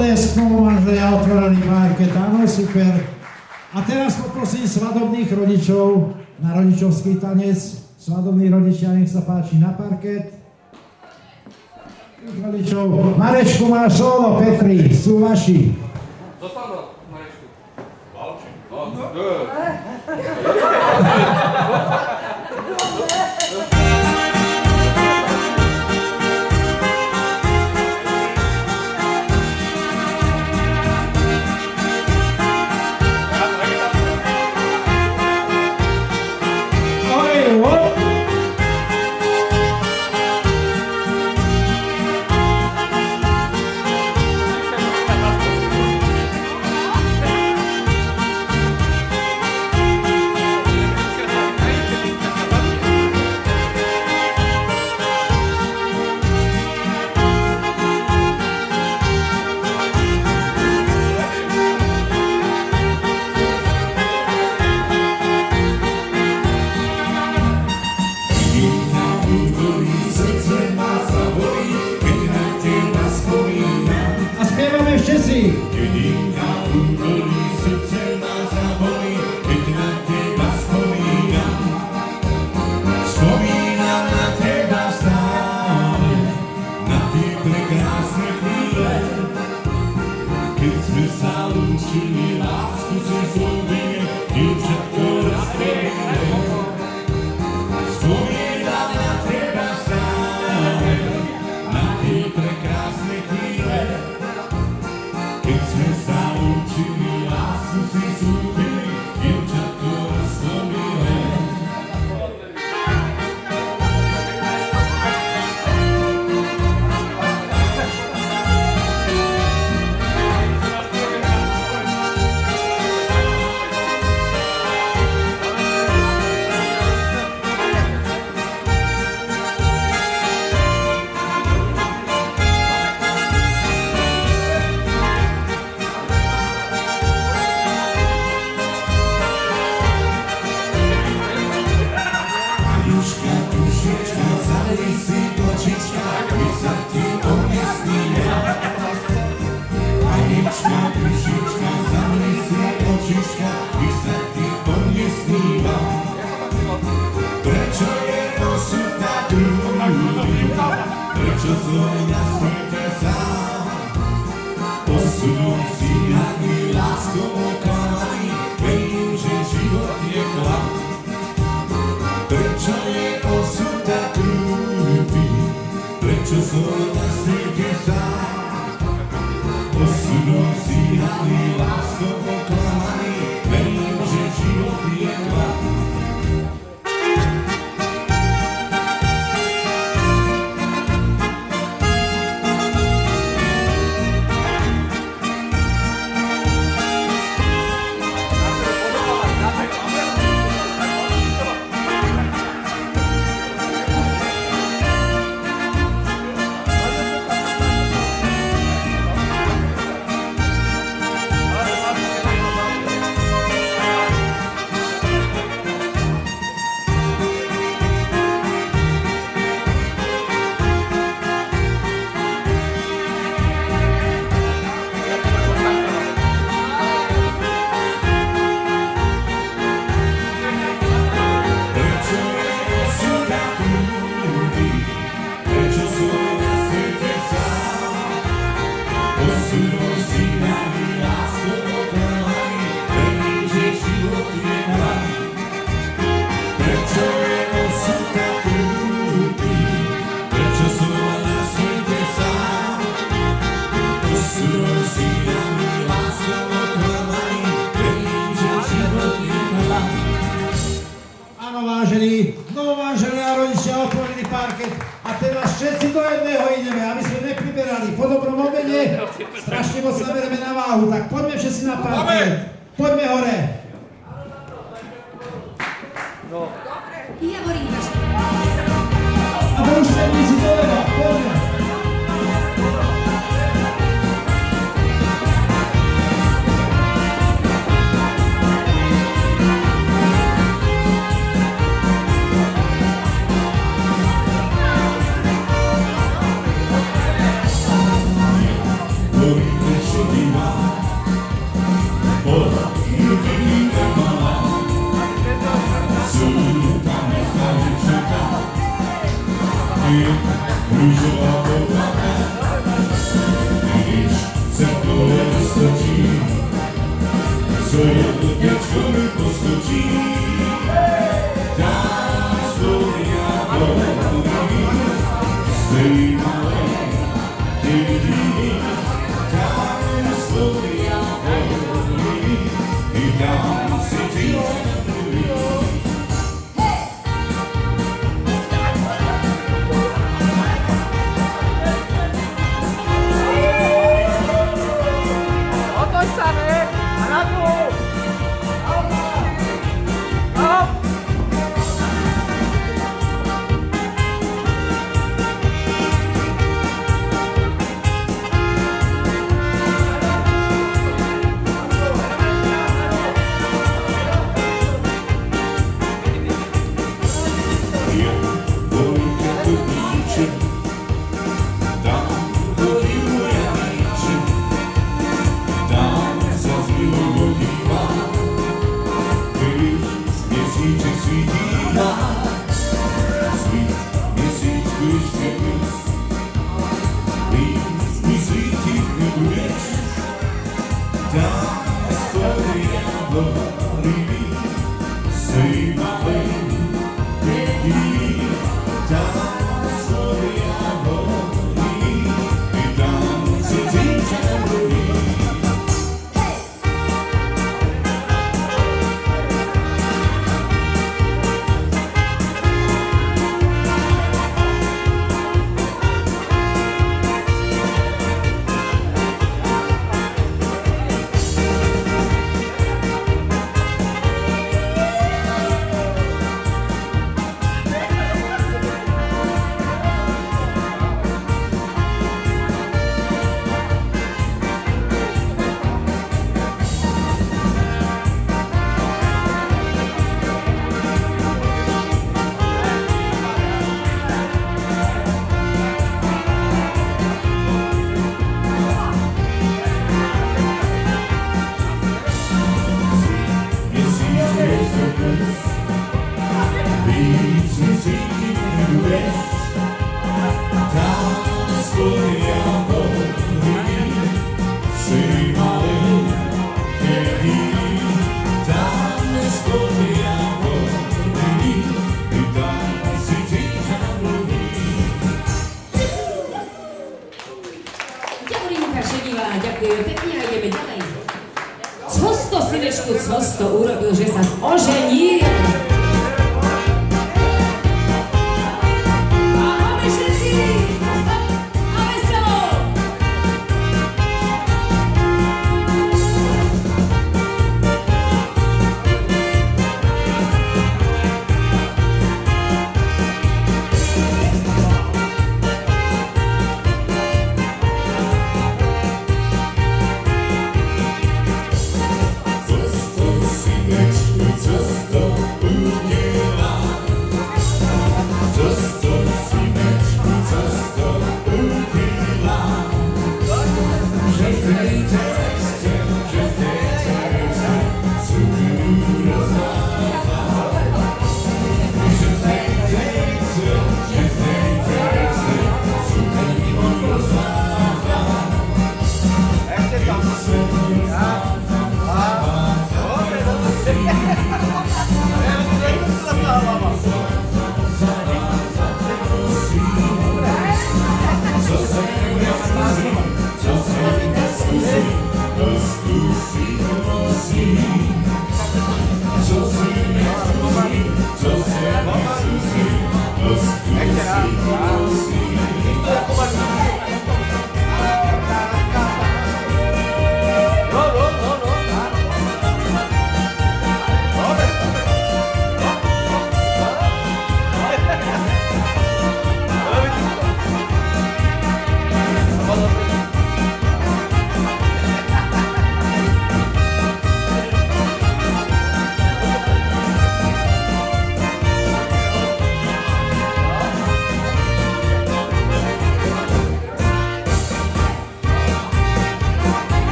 tleskom a že je otvorený market. Áno, super. A teraz poprosím svadobných rodičov na rodičovský tanec. Svadobní rodičia, nech sa páči na parket. Rodičov. Marečku má solo, Petri, sú vaši.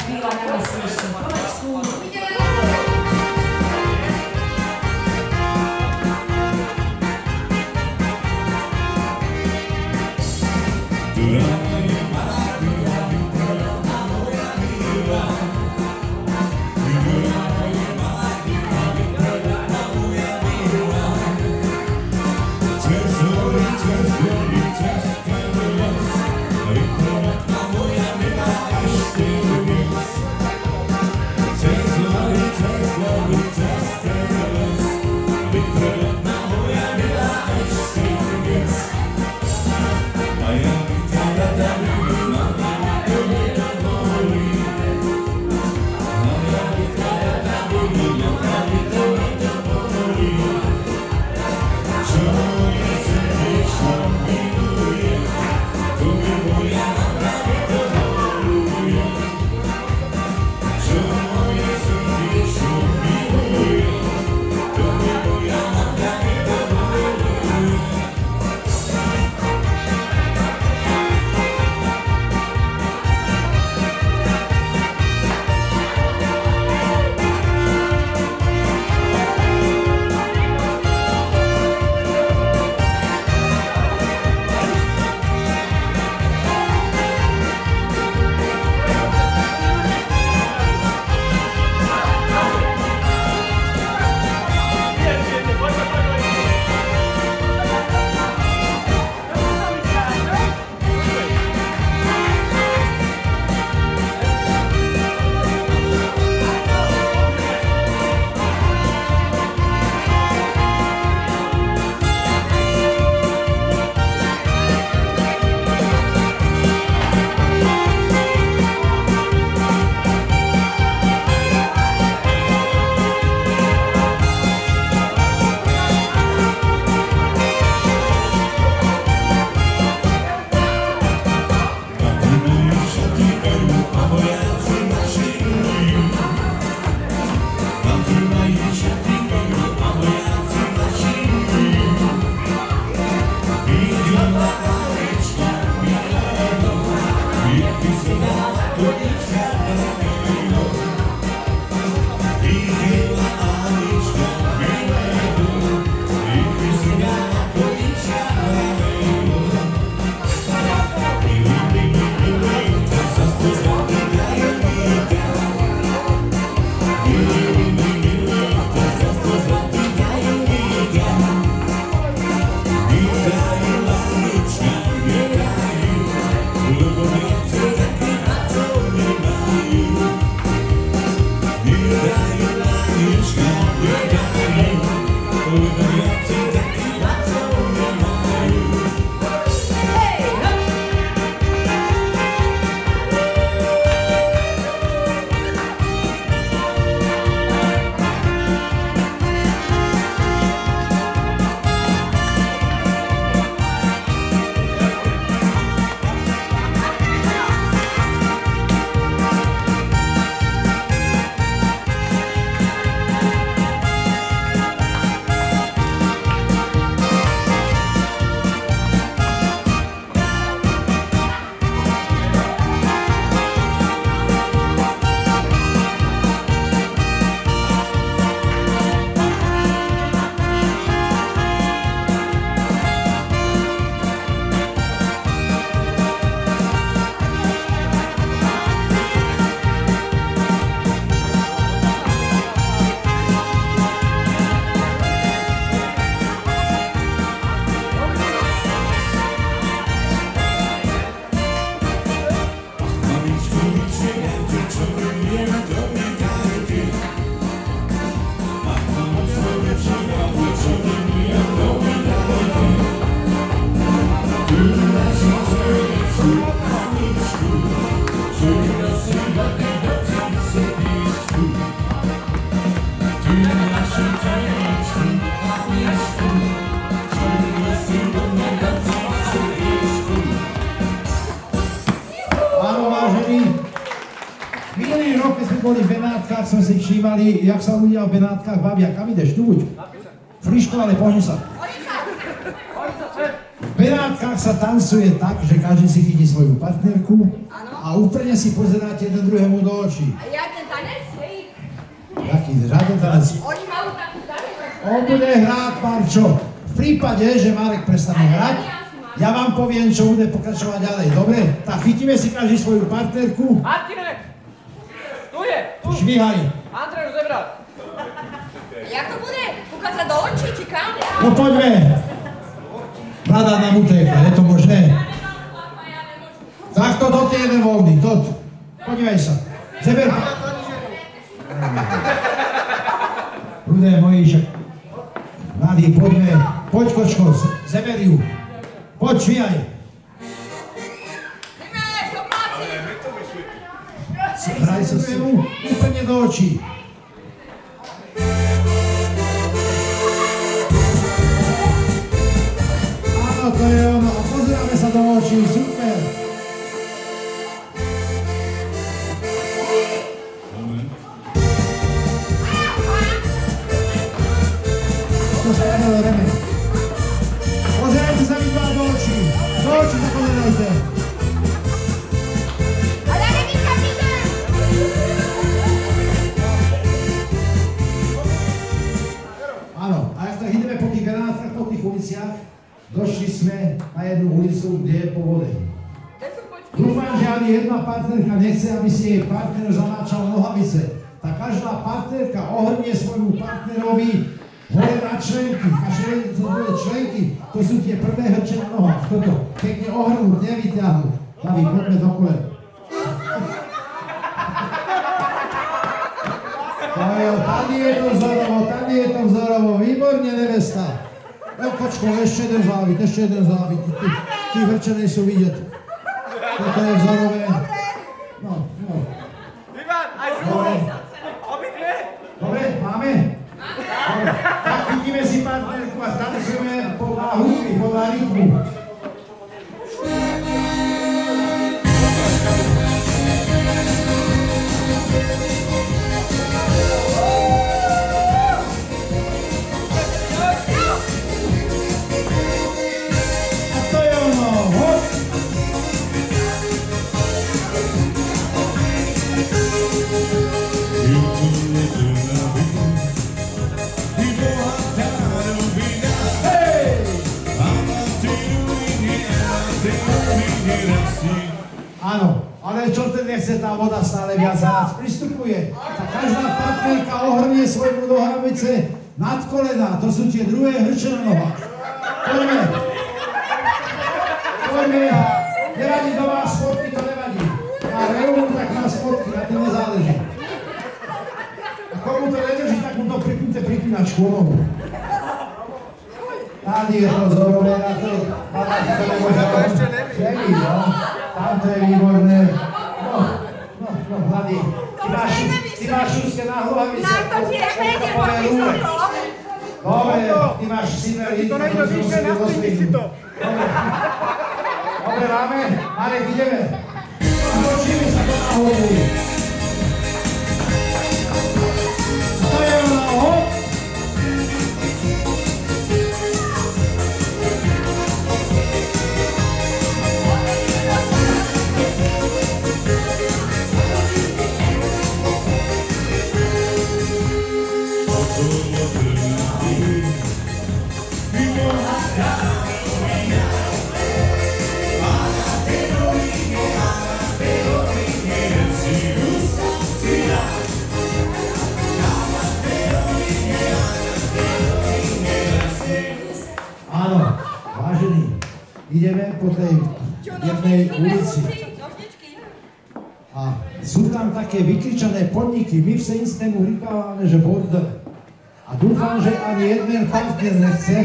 fila, né, Macista? Benátkach, sme si všímali, jak sa ľudia v Benátkach bavia. Kam ideš? Tu buď. Friško, ale pohni sa. V Benátkach sa tancuje tak, že každý si chytí svoju partnerku a úplne si pozeráte jeden druhému do očí. A ja ten tanec, hej? Jaký, žiaden tanec. Oni majú takú tanec. On bude hrať, Marčo. V prípade, že Marek prestane hrať, ja vám poviem, čo bude pokračovať ďalej. Dobre? Tak chytíme si každý svoju partnerku. Je! Tu! Švíhaj. Andrej už zebral. Jak to bude? Sa do očí, či kam? No poďme. Mladá nám utéka, je to možné? Takto tot je jeden voľný, tot. Podívej sa. Zeber. Ľudia moji, však... Mladí, poďme. Poď, kočko, zeber ju. Poď, švíjaj. Hraj sa s ňou úplne do očí. Áno, to je ono. A pozeráme sa do sme na jednu ulicu, kde je povodeň. Dúfam, že ani jedna partnerka nechce, aby si jej partner zamáčal nohavice. Tak každá partnerka ohrnie svojmu partnerovi hore na členky. A člen, to bude členky, to sú tie prvé hrče na nohách. Toto, pekne ohrnúť, nevyťahnuť. Baví, poďme do kole. To je, tady je to vzorovo, tady je to vzorovo, výborne nevesta. No kočko, ešte jeden závit, ešte jeden závit, ty, ty hrče nejsou vidět. Toto je vzorové. No, no. Ivan, aj Dobre, Obidve? dobre, máme? Dobre, tak chytíme si partnerku a tancujeme podľa hudby, podľa rytmu. Áno, ale čo ten nechce, tá voda stále viac a viac pristupuje. Tak každá partnerka ohrnie svojmu nohavice nad kolena, to sú tie druhé hrče na nohách. Poďme. Poďme. Nevadí do vás fotky, to nevadí. A reum, tak nás fotky, na tým nezáleží. A komu to nedrží, tak mu to pripnite pripínačku nohu. Tady je to vzorové na to, to nemôže Neví, no. Tamto je výborné. No, no, no, hlavy. Ty máš, ty máš úzke na hlavice. Nám to tiež nejde moc vysoko. Dobre, ty máš syner, To nejde vyššie, nastýni si to. Dobre, máme. Marek, ideme. Točíme sa do náhodu. To je ono, hop. Ideme po tej jednej ulici. A sú tam také vykričané podniky, my v Seinstému rykávame, že bordel. A dúfam, že ani jeden partner nechce,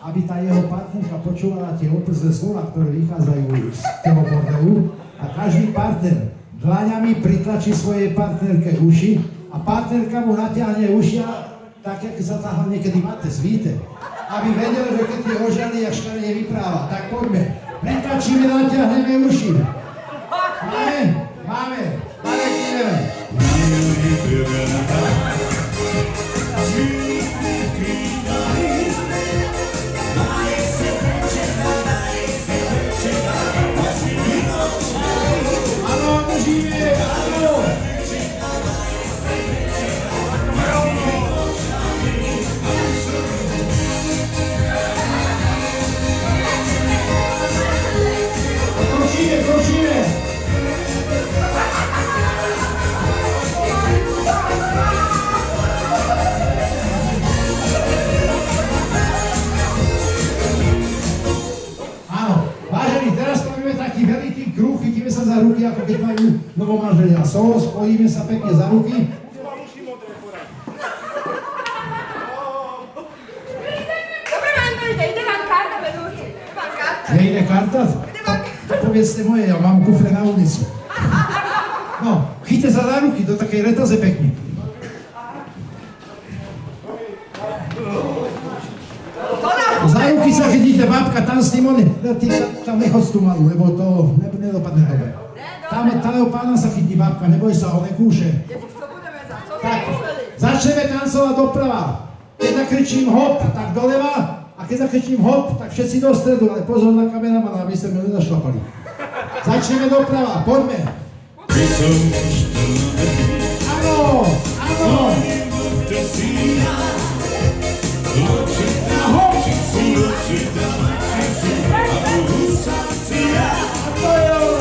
aby tá jeho partnerka počúvala tie oprzé slova, ktoré vychádzajú z toho bordelu. A každý partner dlaňami pritlačí svojej partnerke uši a partnerka mu natiahne uši a tak, jak sa tahla niekedy Mates, víte? Aby vedel, že keď je ožaný, jak škare nevypráva. Tak poďme. Pritlačíme, natiahneme uši. Máme? Máme. Marek, ideme. Áno, ruky, ako keď majú novomanželia. Solo, spojíme sa pekne za ruky. Nejde karta? To povedzte moje, ja mám kufre na ulici. No, chyťte sa za ruky do takej retaze pekne. Za ruky sa chytíte, babka, tam s oni, no, ty tam, tam nechoď tú malú, lebo to ne, nedopadne dobre. Tam, tam pána sa chytí babka, neboj sa, on nekúše. Tak, začneme tancovať doprava. Keď zakričím hop, tak doleva, a keď zakričím hop, tak všetci do stredu, ale pozor na kameramana, aby ste mi nezašlapali. Začneme doprava, poďme. Áno, áno. A hop. A to je ono. A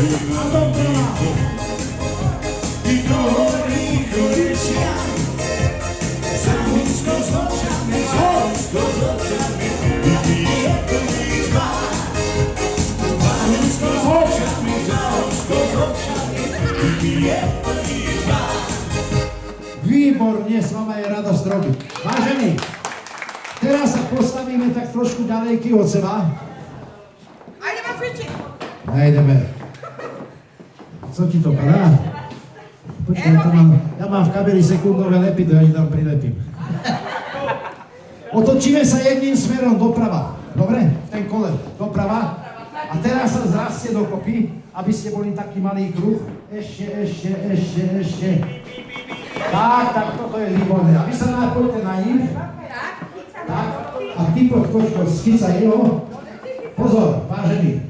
A doprava. Výborne, s vama je radosť robiť. Vážení, teraz sa postavíme tak trošku ďalejky od seba. Nejdeme. Co ti to padá? Počkaj, ja, mám, ja mám v kabeli sekundové lepidlo, ja ti tam prilepím. Otočíme sa jedným smerom doprava. Dobre? Ten kole doprava. A teraz sa zrastie dokopy, aby ste boli taký malý kruh. Ešte, ešte, ešte, ešte. Tak, tak, toto je výborné. A vy sa napojte na nich. Tak. A ty pod kočkou schycaj jeho. Pozor, vážený.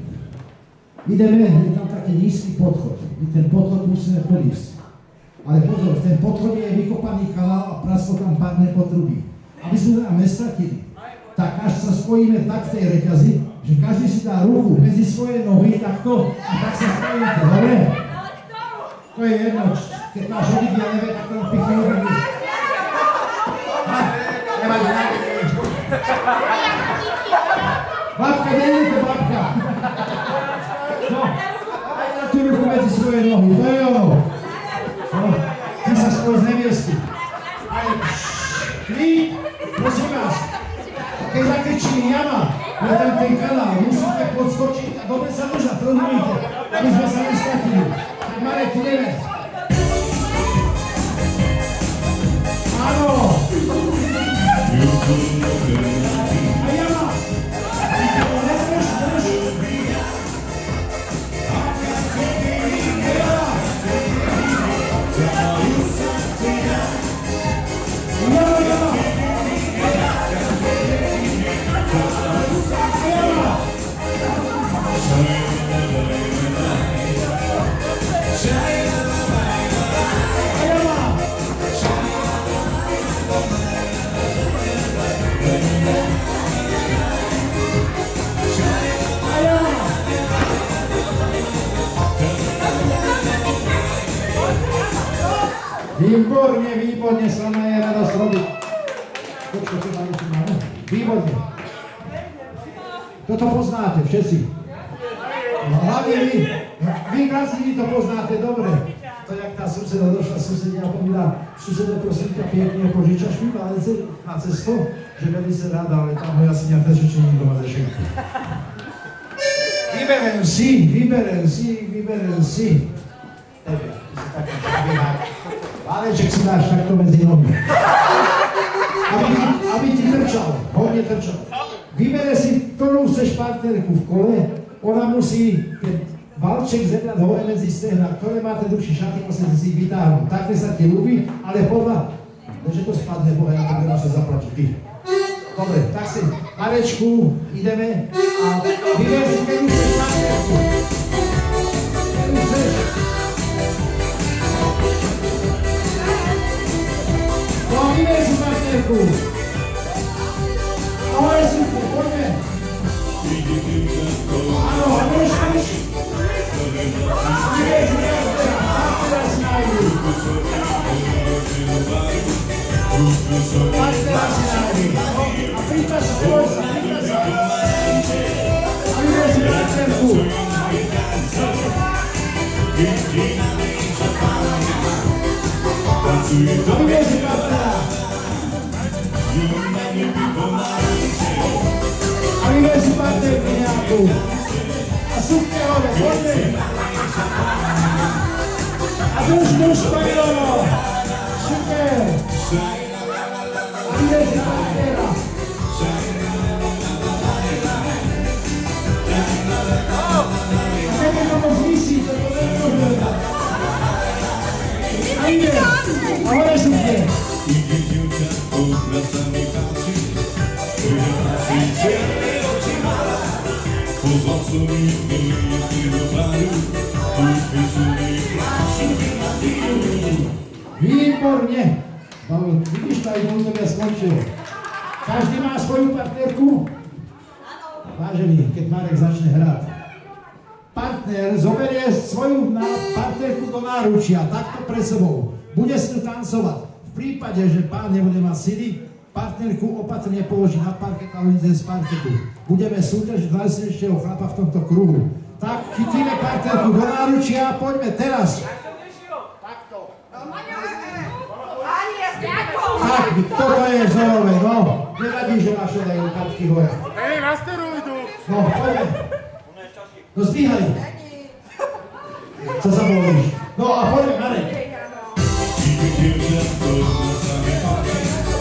Ideme, je tam taký nízky podchod. My ten podchod musíme podísť. Ale pozor, ten podchod je vykopaný kanál a prasko tam padne po truby. Aby sme nám nestratili. Tak až sa spojíme tak v tej reťazi, že každý si dá ruku medzi svoje nohy takto a tak sa spojíme, dobre? To je jedno, keď máš hodík, ja neviem, tak to pichne nevadí. Babka, nie to babka. No, aj na tú ruku medzi svoje nohy, to je ono. No, ty sa spoj z neviesty. Aj, vy, prosím vás, keď zakričím jama, je tam ten kanál, musíte podskočiť a dobre sa držať, rozumíte, aby sme sa nestratili. Tak Marek, ideme. Áno. A jama. Výborne, výborne, sa ma je radosť robiť. Počkaj, čo tam máme? Výborne. Toto poznáte všetci. No, hlavne vy, vy Gazini to poznáte dobre. to jak tá suseda došla susedia povedala, suseda, prosím ťa, pekne požičaš mi válece na cesto, že velice ráda, ale tá moja synia že nikto ma zešenku. Vyberem si, vyberem si, vyberem si. Tebe, Váleček si dáš takto medzi nohy. Aby, aby ti trčal, hodne trčal. Vybere si, ktorú chceš partnerku v kole, ona musí ten valček zebrať hore medzi stehna, ktoré máte dlhší šaty, musíte si ich vytáhnuť. Takne sa ti ľúbi, ale podľa, že to spadne, boha, ja to budem sa zaplatiť, ty. Dobre, tak si, Marečku, ideme a vyber si, keď už si partnerku. Ahoj, super, poďme. Áno, a môžeš, môžeš. Vyber si partnerka, a teraz si nájdu. Partnera si nájdu. No, náručia, takto pre sebou. Bude s ňou tancovať. V prípade, že pán nebude mať sily, partnerku opatrne položí na parket a vyjde z parketu. Budeme súťažiť najsilnejšieho chlapa v tomto kruhu. Tak, chytíme partnerku do náručia a poďme teraz. Tak, toto je vzorové, no. Nevadí, že naše dajú kartky hore. Hej, na steroidu. No, poďme. No, zdvíhaj. Čo sa bojíš? No a poďme, Marek.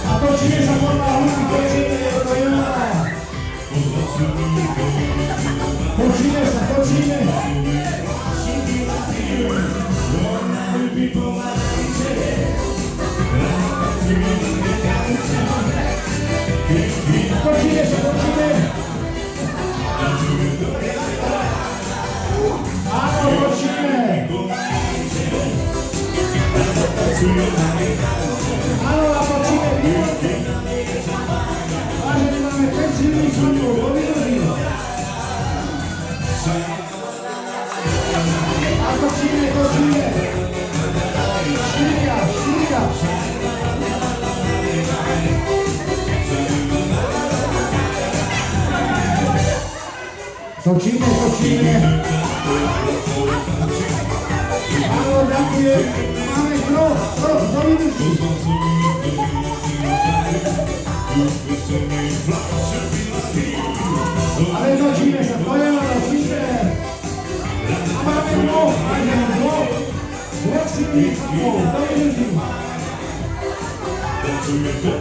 A točíme sa podľa hudby, točíme, to je. Točíme sa, točíme. Točíme Áno, a točíme výborne. Vážení, máme 5 silných chlapov, to vydrží. A točíme, točíme. Štyria, štyria. Točíme, točíme. Áno, ďakujem. Máme kro, kro, to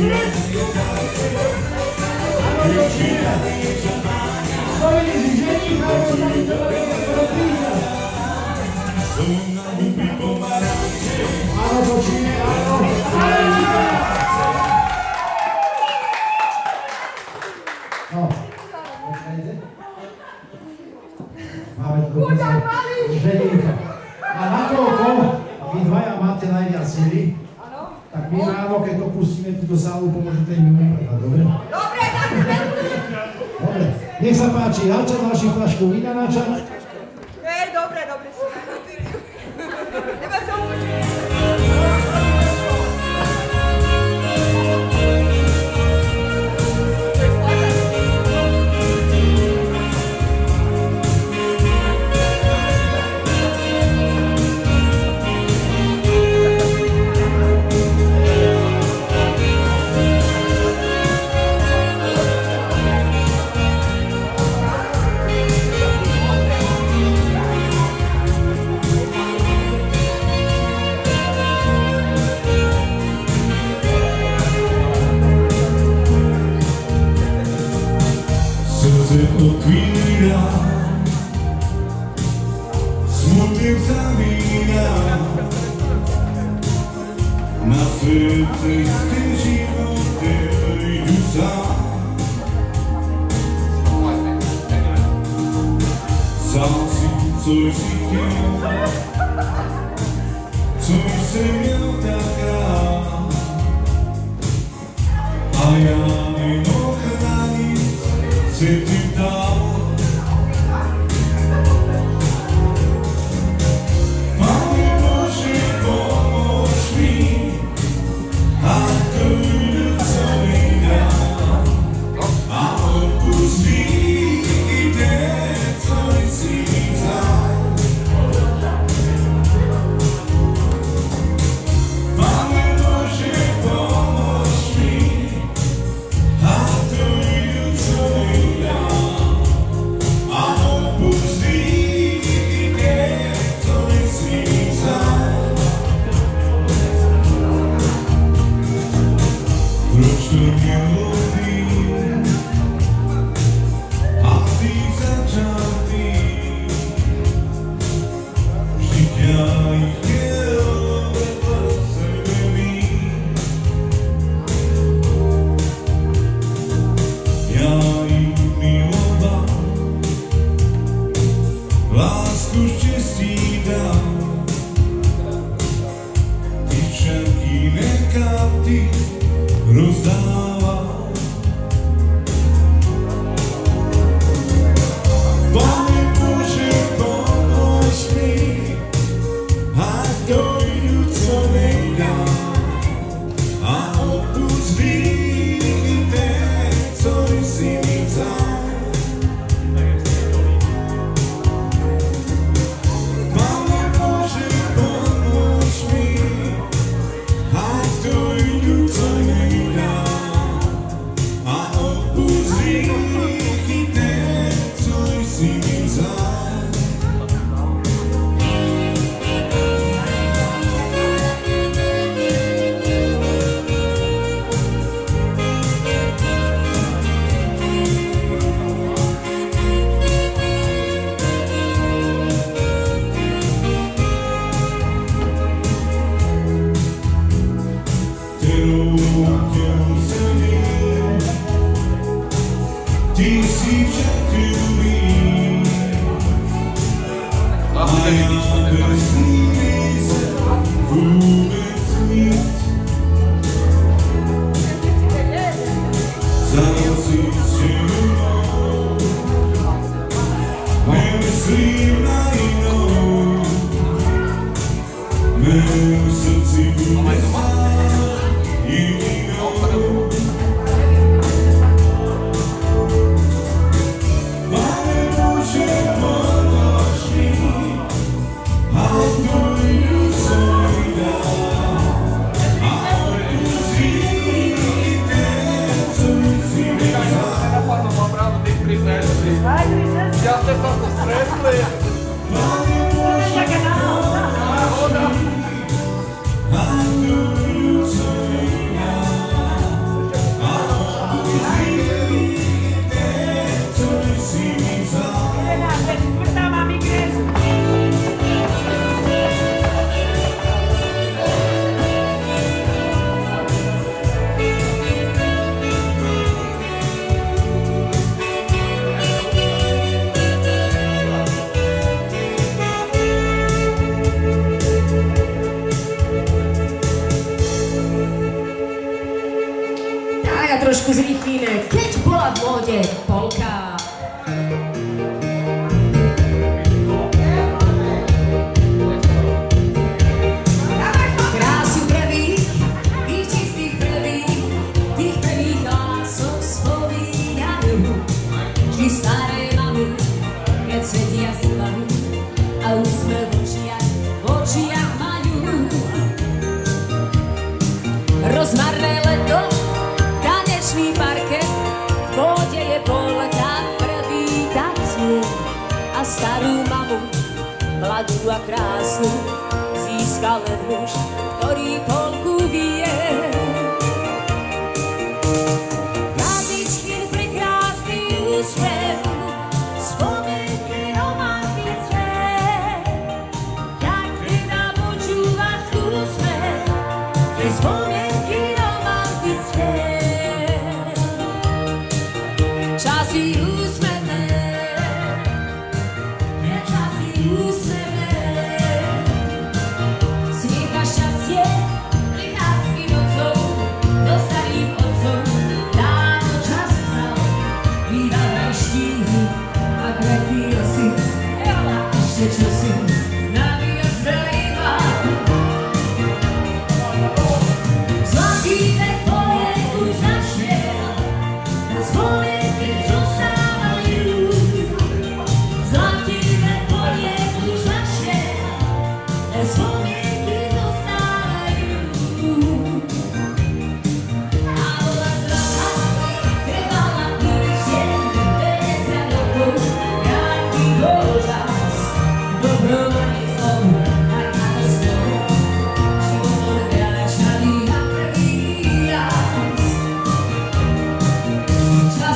Áno, točíme. To vidíš, ženich, alebo tady to rozpíša. całą pomoże. Dobre, tak! Dobra, niech zapaczy, na.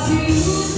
You.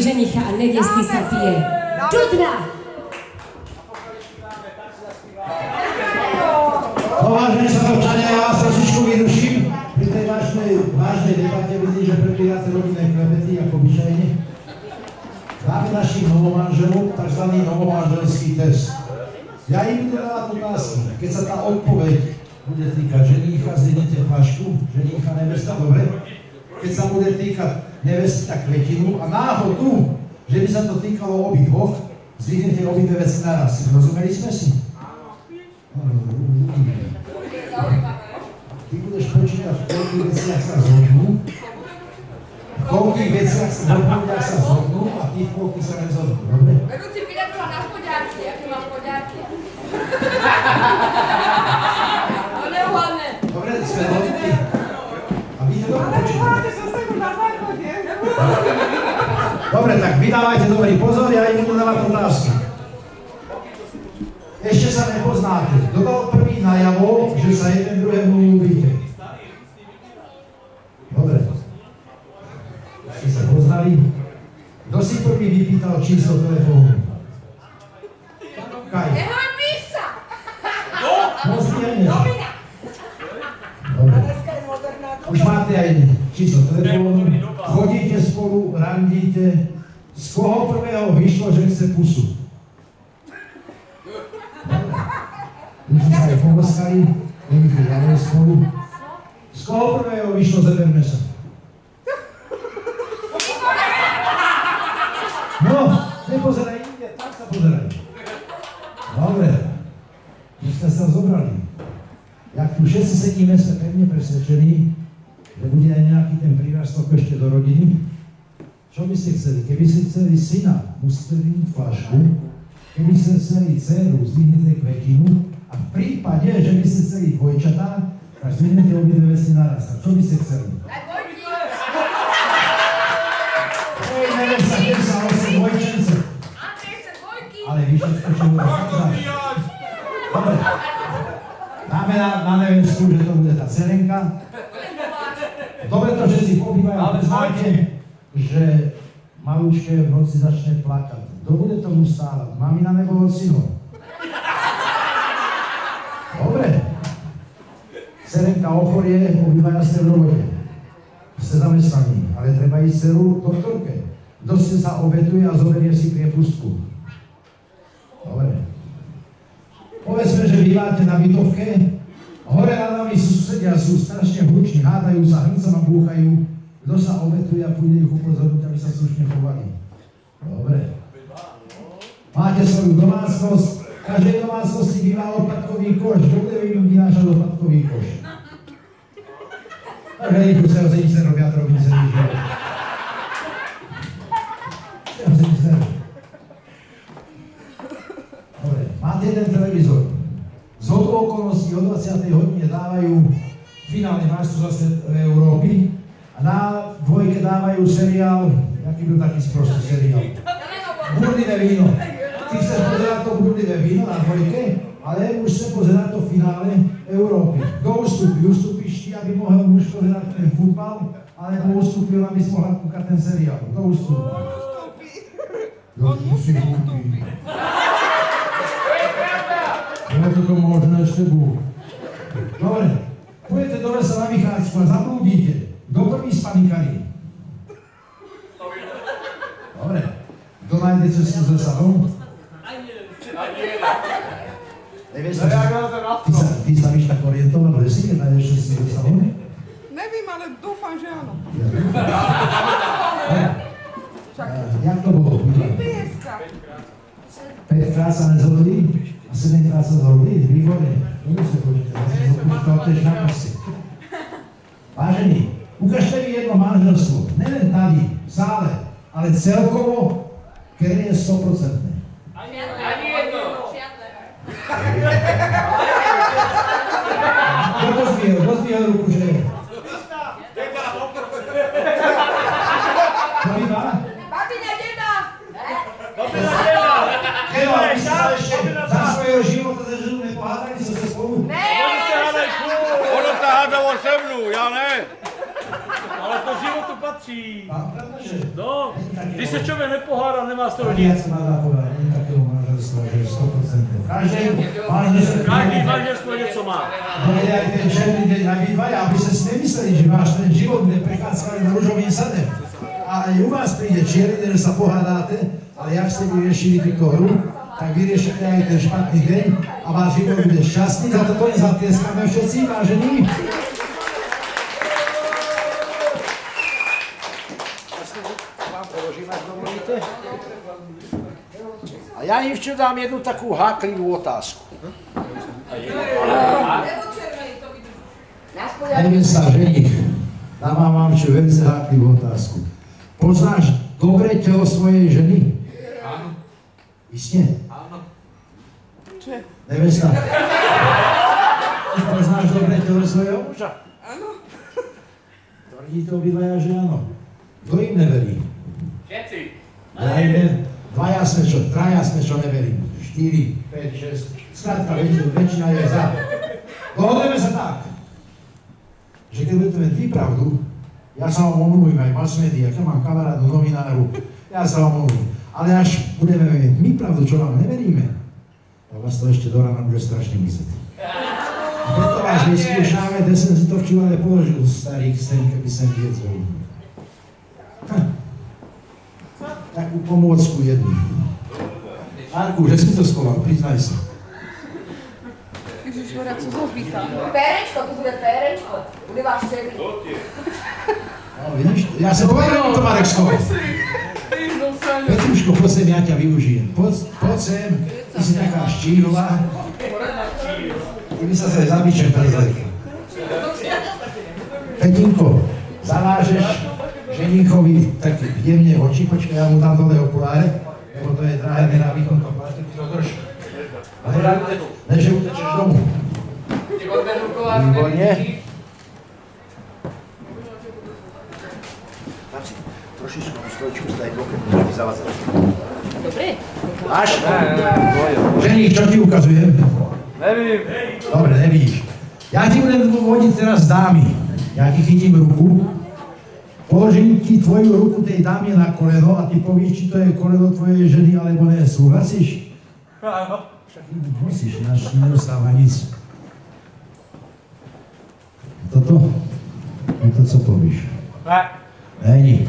Ženicha a neviesty sa pije. Zdvihnúť flašku. Keby ste chceli dceru, zdvihnete kvetinu. A v prípade, že by ste chceli dvojčatá, tak zdvihnete obidve veci naraz. Tak čo by ste chceli? Ej, neviem sa, kde sa osem dvojčence. Ale vy všetko, čo bude Dobre. Dáme na, na nevestku, že to bude tá cerenka. Dobre to všetci pobývajú, ale že malúčke v noci začne plakať. Kto bude tomu stávať? Mamina nebo ocino? Dobre. Cerenka ochorie, obývajú ste v robote. Ste zamestnaní, ale treba ísť dceru doktorke. Kto si sa obetuje a zoberie si priepustku. Dobre. Povedzme, že bývate na bytovke, hore nad nami susedia sú strašne hluční, hádajú sa, hncom a búchajú. Kto sa obetuje a pôjde ich upozorniť, aby sa slušne chovali. Dobre. Máte svoju domácnosť, v každej domácnosti býva odpadkový koš. Kto bude im vynášať odpadkový koš? Tak hej, tu sa ození sa robia, život. Sa robia. Dobre, máte jeden televízor. Z okolností o 20. hodine dávajú finálne majstrovstvá Európy a na dvojke dávajú seriál, aký byl taký sprostý seriál? Burdivé víno. Ty chceš pozerať to burdivé víno na dvojke, ale už chce pozerať to finále Európy. Kto ustúpi? Ustúpiš ty, aby mohol muž pozerať ten futbal, alebo ustúpil, aby si mohla kúkať ten seriál. Kto ustúpi? On musí ustúpiť. Je toto možné ešte. Dobre, pôjdete do lesa na vychádzku a zablúdite. Kto prvý spanikarí? Dobre. Kto nájde cestu z lesa domov? Nevieš sa, ty sa, ty sa víš tak orientovať v lesi, keď nájdeš cestu z lesa domov? Nevím, ale dúfam, že áno. Jak to bolo? Pieska. 5 krát sa nezhodli a 7 krát sa zhodli? Výborne. Dobre sa počítať, ja som to tiež na. Vážení, ukážte mi jedno manželstvo, nelen tady, v sále, ale celkovo, ktoré je 100%. Ani jedno. Kto to zdvihol? Kto zdvihol ruku, že je? Kto iba? Babina, deda! Evo, vy ste sa ešte za svojho života za ženu nepohádali, so sa spolu? Ne, Ono sa hádalo se mnou, ja ne. Ale to životu patří. No, když se člověk nepohádá, nemá z toho Ani ja nic. som má zapovedať, nie takého manželstva, že 100%. Každý manželstvo... Každý manželstvo něco má. No je aj ten černý deň na výdvaja, aby ste si nemysleli, že váš ten život bude prechádzkať na rúžovým sadem. A aj u vás príde čierny deň, že sa pohádate, ale jak ste vyriešili túto hru, tak vyriešite aj ten špatný deň a váš život bude šťastný. Za toto im zatlieskame všetci, vážení. Ja im ešte dám jednu takú háklivú otázku. Neviem sa ženiť. Dávam vám ešte veľmi háklivú otázku. Poznáš dobre telo svojej ženy? Áno. Isté? Áno. Nevesta. Ty poznáš dobre telo svojho muža? Áno. Tvrdí to obidvaja, že áno. Kto im neverí? Všetci. Ja im ne, dvaja sme čo, traja sme čo neverím. 4, 5, 6. Skrátka, väčšina, je za. Dohodneme sa tak, že keď budete mať vy pravdu, ja sa vám omluvím aj mass media, ja mám kamarádu, novináru, ja sa vám omluvím. Ale až budeme mať my pravdu, čo vám neveríme, tak vás to ešte do rána bude strašne mysleť. A preto vás vyskúšame, kde som si to včera nepoložil starých sen, keby sem viedzol. Takú pomôcku jednu. Marku, že si to schoval, priznaj sa. Ježišmarja, co som pýtal? Pérečko, tu bude pérečko. Bude váš celý. No, vidíš, ja sa povedal, že to Marek schoval. Petruško, poď sem, ja ťa využijem. Poď, poď sem, ty si taká štíhla. Ty by sa sa aj zabičem prezlekla. Petinko, zavážeš ženíchovi tak jemne oči, počkaj, ja mu dám dole okuláre, lebo to je drahé, nedá výkon to platy, ty to drž. Ale ne, že utečeš domov. Výborne. Trošičku stoličku staj bokem, môžete zavadzať. Dobre. Až? Ženích, čo ti ukazujem? Nevím. Dobre, nevidíš. Ja ti budem vodiť teraz dámy. Ja ti chytím ruku, položím ti tvoju ruku tej dáme na koleno a ty povieš, či to je koleno tvojej ženy, alebo ne. Súhlasíš? Áno. Musíš, náš neustáva nic. Toto? Toto co povíš? Ne. Není.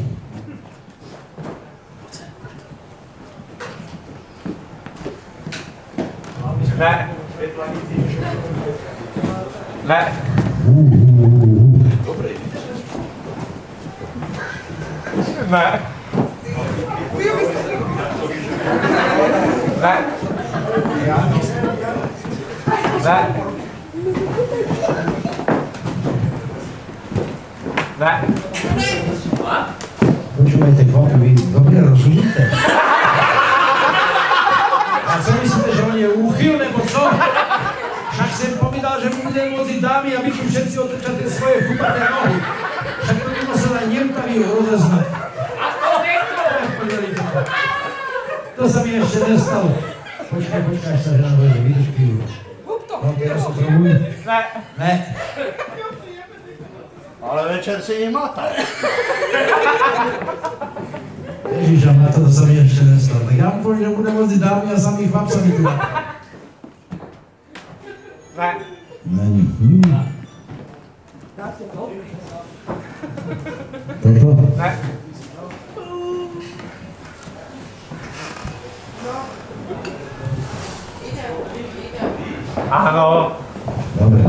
Ne. Ne. Dobre. Ne. Ne. Ne. Ne. Počúvajte, chlapi, vy dobre rozumíte? A co myslíte, že on je úchyl, nebo co? Však som povedal, že mu budem voziť dámy a vy tu všetci otočate svoje kupaté nohy. Však to by musel aj Nemtaví rozeznať. To sa mi ešte nestalo. Počkaj, počkaj, až sa žena dojde, vidíš chvíľu. No, teraz sa probuj. Ne. Ne. Ale večer si nemáta. Ježiš, a na toto sa mi ešte nestalo. Tak ja mu poviem, že budem voziť dámy a samý chlap sa mi tu Ne. Není. Hm. Toto? Ne. Áno. Dobre.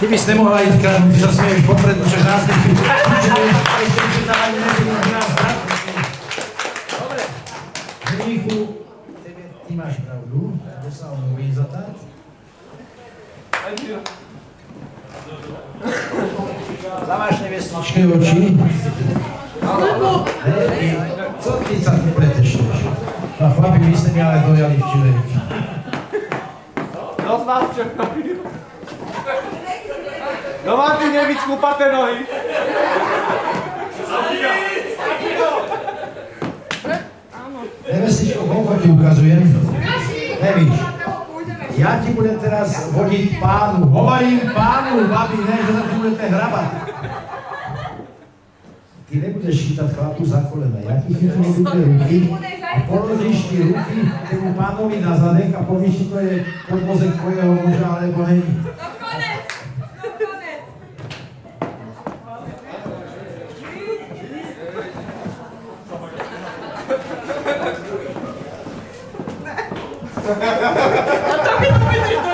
Ty by si nemohla ísť kráľom, ty sa smieš popredu, však nás. Dobre. Ženíchu, tebe, ty máš pravdu, to sa omluví za tak. Zamáš nevestičke oči. Ne, co ty sa tu? A chlapi, vy ste mi ale dojali v čilenky. No z vás čo No mám tu nevíc kupaté nohy. Nevestičko, koľko ti ukazujem? Nevíš. Ja ti budem teraz vodiť pánu. Hovorím pánu, babi, ne, že sa tu budete hrabať. Ty nebudeš chytať chlapu za kolena. Ja ti chytím tej ruky a položíš ti ruky tomu pánovi na zadek a povieš, či to je podvozek tvojho muža alebo není.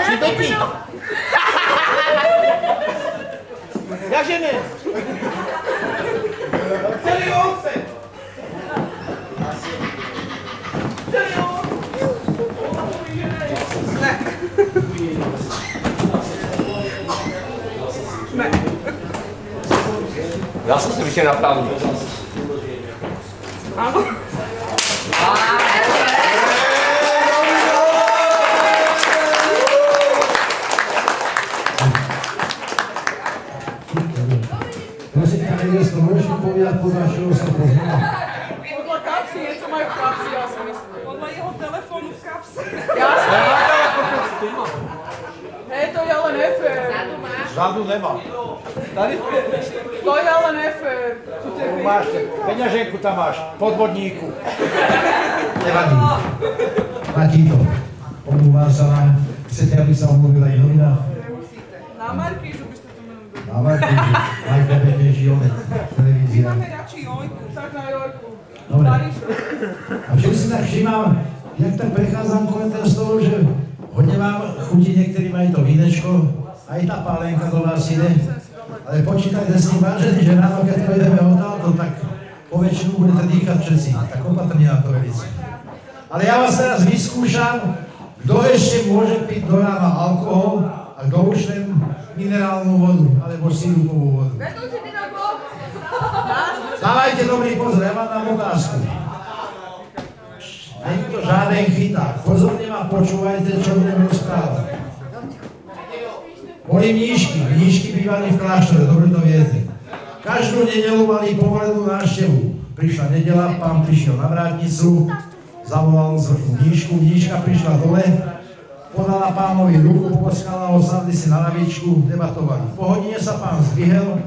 Si Betty. Jakže ne? Celý ovce. Já jsem se vyšel na pravdu. Áno. Prosím ťa, neviesto, môžeš mi povedať podľa čoho sa poznala? Podľa kapsy, niečo majú v kapsi, ja si myslím. Podľa jeho telefónu v kapse. Jasne. Hej, to je ale nefér. Zadu nemá. Tady? To je ale nefér. Tu máš, peňaženku tam máš, podvodníku. Nevadí. Platí to. Omluvám sa vám. Chcete, aby sa omluvil aj novina? Na Markížu by ste to mali. Na Markíži, aj tebe beží onec, My televízia. máme radšej jojku. Tak na jojku. Dobre. A čo si tak všímam, jak tak prechádzam kolem ten stolu, že hodne vám chutí niektorým aj to vínečko, aj tá pálenka do vás ide. Ale počítajte s tým vážený, že ráno, keď pojedeme odtáto, tak po väčšinu budete dýchať všetci. Tak opatrne na to velice. Ale ja vás teraz vyskúšam, kto ešte môže piť do rána alkohol a kto už len minerálnu vodu, alebo sirupovú vodu. Dávajte dobrý pozor, ja vám dám otázku. Není to žiaden chyták. Pozorne ma počúvajte, čo budem rozprávať. Boli mníšky, mníšky bývali v kláštore, dobre to viete. Každú nedelu mali povednú návštevu. Prišla nedela, pán prišiel na vrátnicu, zavolal z vrchu mníšku, mníška prišla dole, podala pánovi ruku, poskala ho, sadli si na lavičku, debatovali. Po hodine sa pán zdvihel,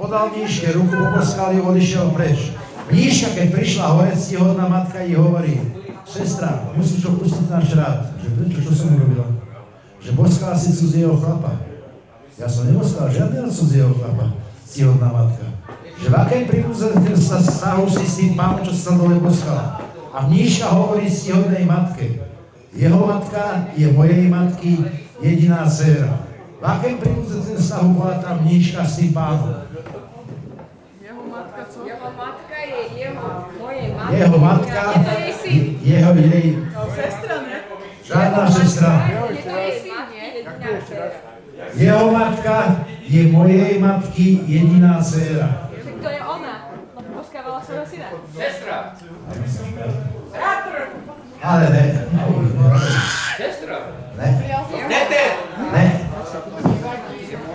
podal mníške ruku, poposkal ju, odišiel preč. Mníška, keď prišla hore, ctihodná matka jej hovorí, sestra, musíš opustiť náš rád. Že prečo, čo som urobila? Že boskala si cudzieho chlapa. Ja som neboskala žiadneho cudzieho chlapa, ctihodná matka. Že v akém príbuzenstve sa stahu si s tým pánom, čo sa dole boskala. A mníška hovorí ctihodnej matke, jeho matka je mojej matky jediná dcéra. V akém príbuzenstve vzťahu bola tá mníška s tým pánom? Jeho matka co? Jeho matka je jeho, mojej matky. Jeho matka, Je jej syn. jeho, jej, sestra, ne? žiadna sestra. Je to jej syn, nie? Jediná dcera. Jeho matka je mojej matky jediná dcéra. Tak to je ona. Poskávala svojho syna. Sestra. Bratr. Ale ne. Sestra. Ne. Ne ty. Ne.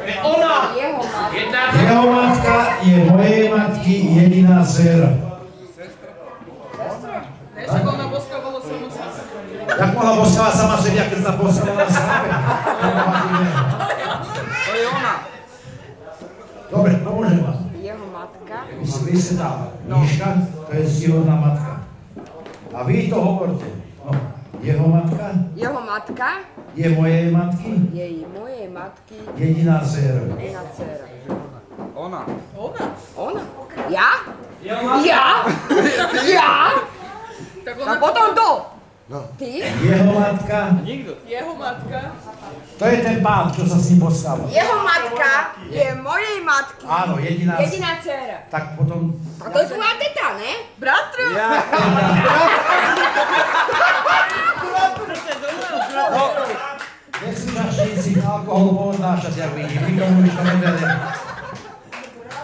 Je ona. Jeho matka. Jedna. Jeho matka je mojej matky jediná dcéra. Ne, však ona boskávala sama sebe. Jak mohla boskávať sama sebe, keď sa sama? To je ona. Dobre, pomôžem vám. Jeho matka. Vy ste tá mníška, to je stihodná matka. A vy to hovorte. No, jeho matka Jeho matka je mojej matky je mojej matky jediná dcéra. jediná dcera. Ona. Ona? Ona? Ja? Ja? Ja? Ja? Tak potom to. No. Ty? Jeho matka, Nikto. Jeho matka. to je ten pán, čo sa s ním poskával. Jeho matka je mojej matky Áno, jediná, jediná dcera. tak potom A to je tvoja teta, ne? Bratr. Ja. No, nechcú zaštíci alkohol poodnášať, jak vy, vy tomu už to neberete.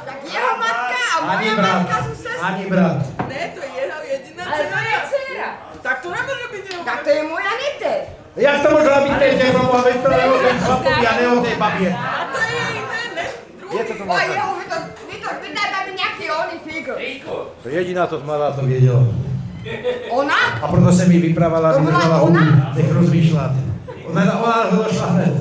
Tak jeho matka a Ani moja matka sú sestry. ani brat. Ne, to je jeho jediná dcera. Tak to nemôže byť jeho Tak to je moja nete. Jak to môže byť ten tebou, a veď to je o ten chlapovi a ne o tej babie. A to je jej ne, ne? Je to to O jeho, vy to, vy to, vy nejaký oný figur. To jediná to tmavá to vedela. Ona? A proto sa mi vyprávala, ona? hubu, nech rozmýšľate. Ona, ona ho došla hned.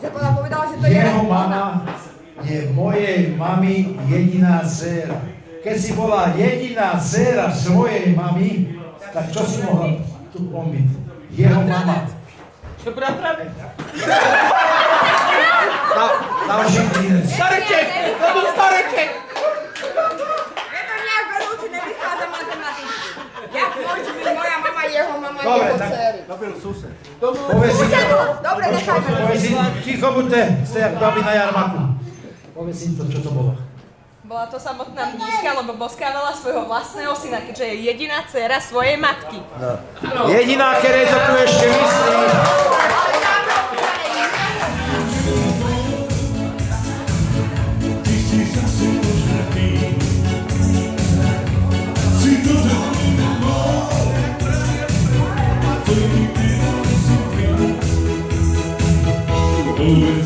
Ona povedala, že to je Jeho mama je je mojej mamy jediná dcéra. Keď si bola jediná dcéra svojej mamy, tak čo si mohla tu ombyť? Jeho mama. Čo bratrane? Další klinec. Stareček! To bol stareček! Je to nejak vedúci, nevychádza matematicky. Jak môže byť moja mama, jeho mama, Dobre, jeho tak- dcery? To byl sused. Povedz si, Susedu, dobre, nechajme. povedz si, ticho buďte, ste jak babi na jarmaku. Povedz si to, čo to bolo. Bola to samotná mníška, lebo boskávala svojho vlastného syna, keďže je jediná dcera svojej matky. No. Jediná, ktoré to tu ešte myslí. Ooh.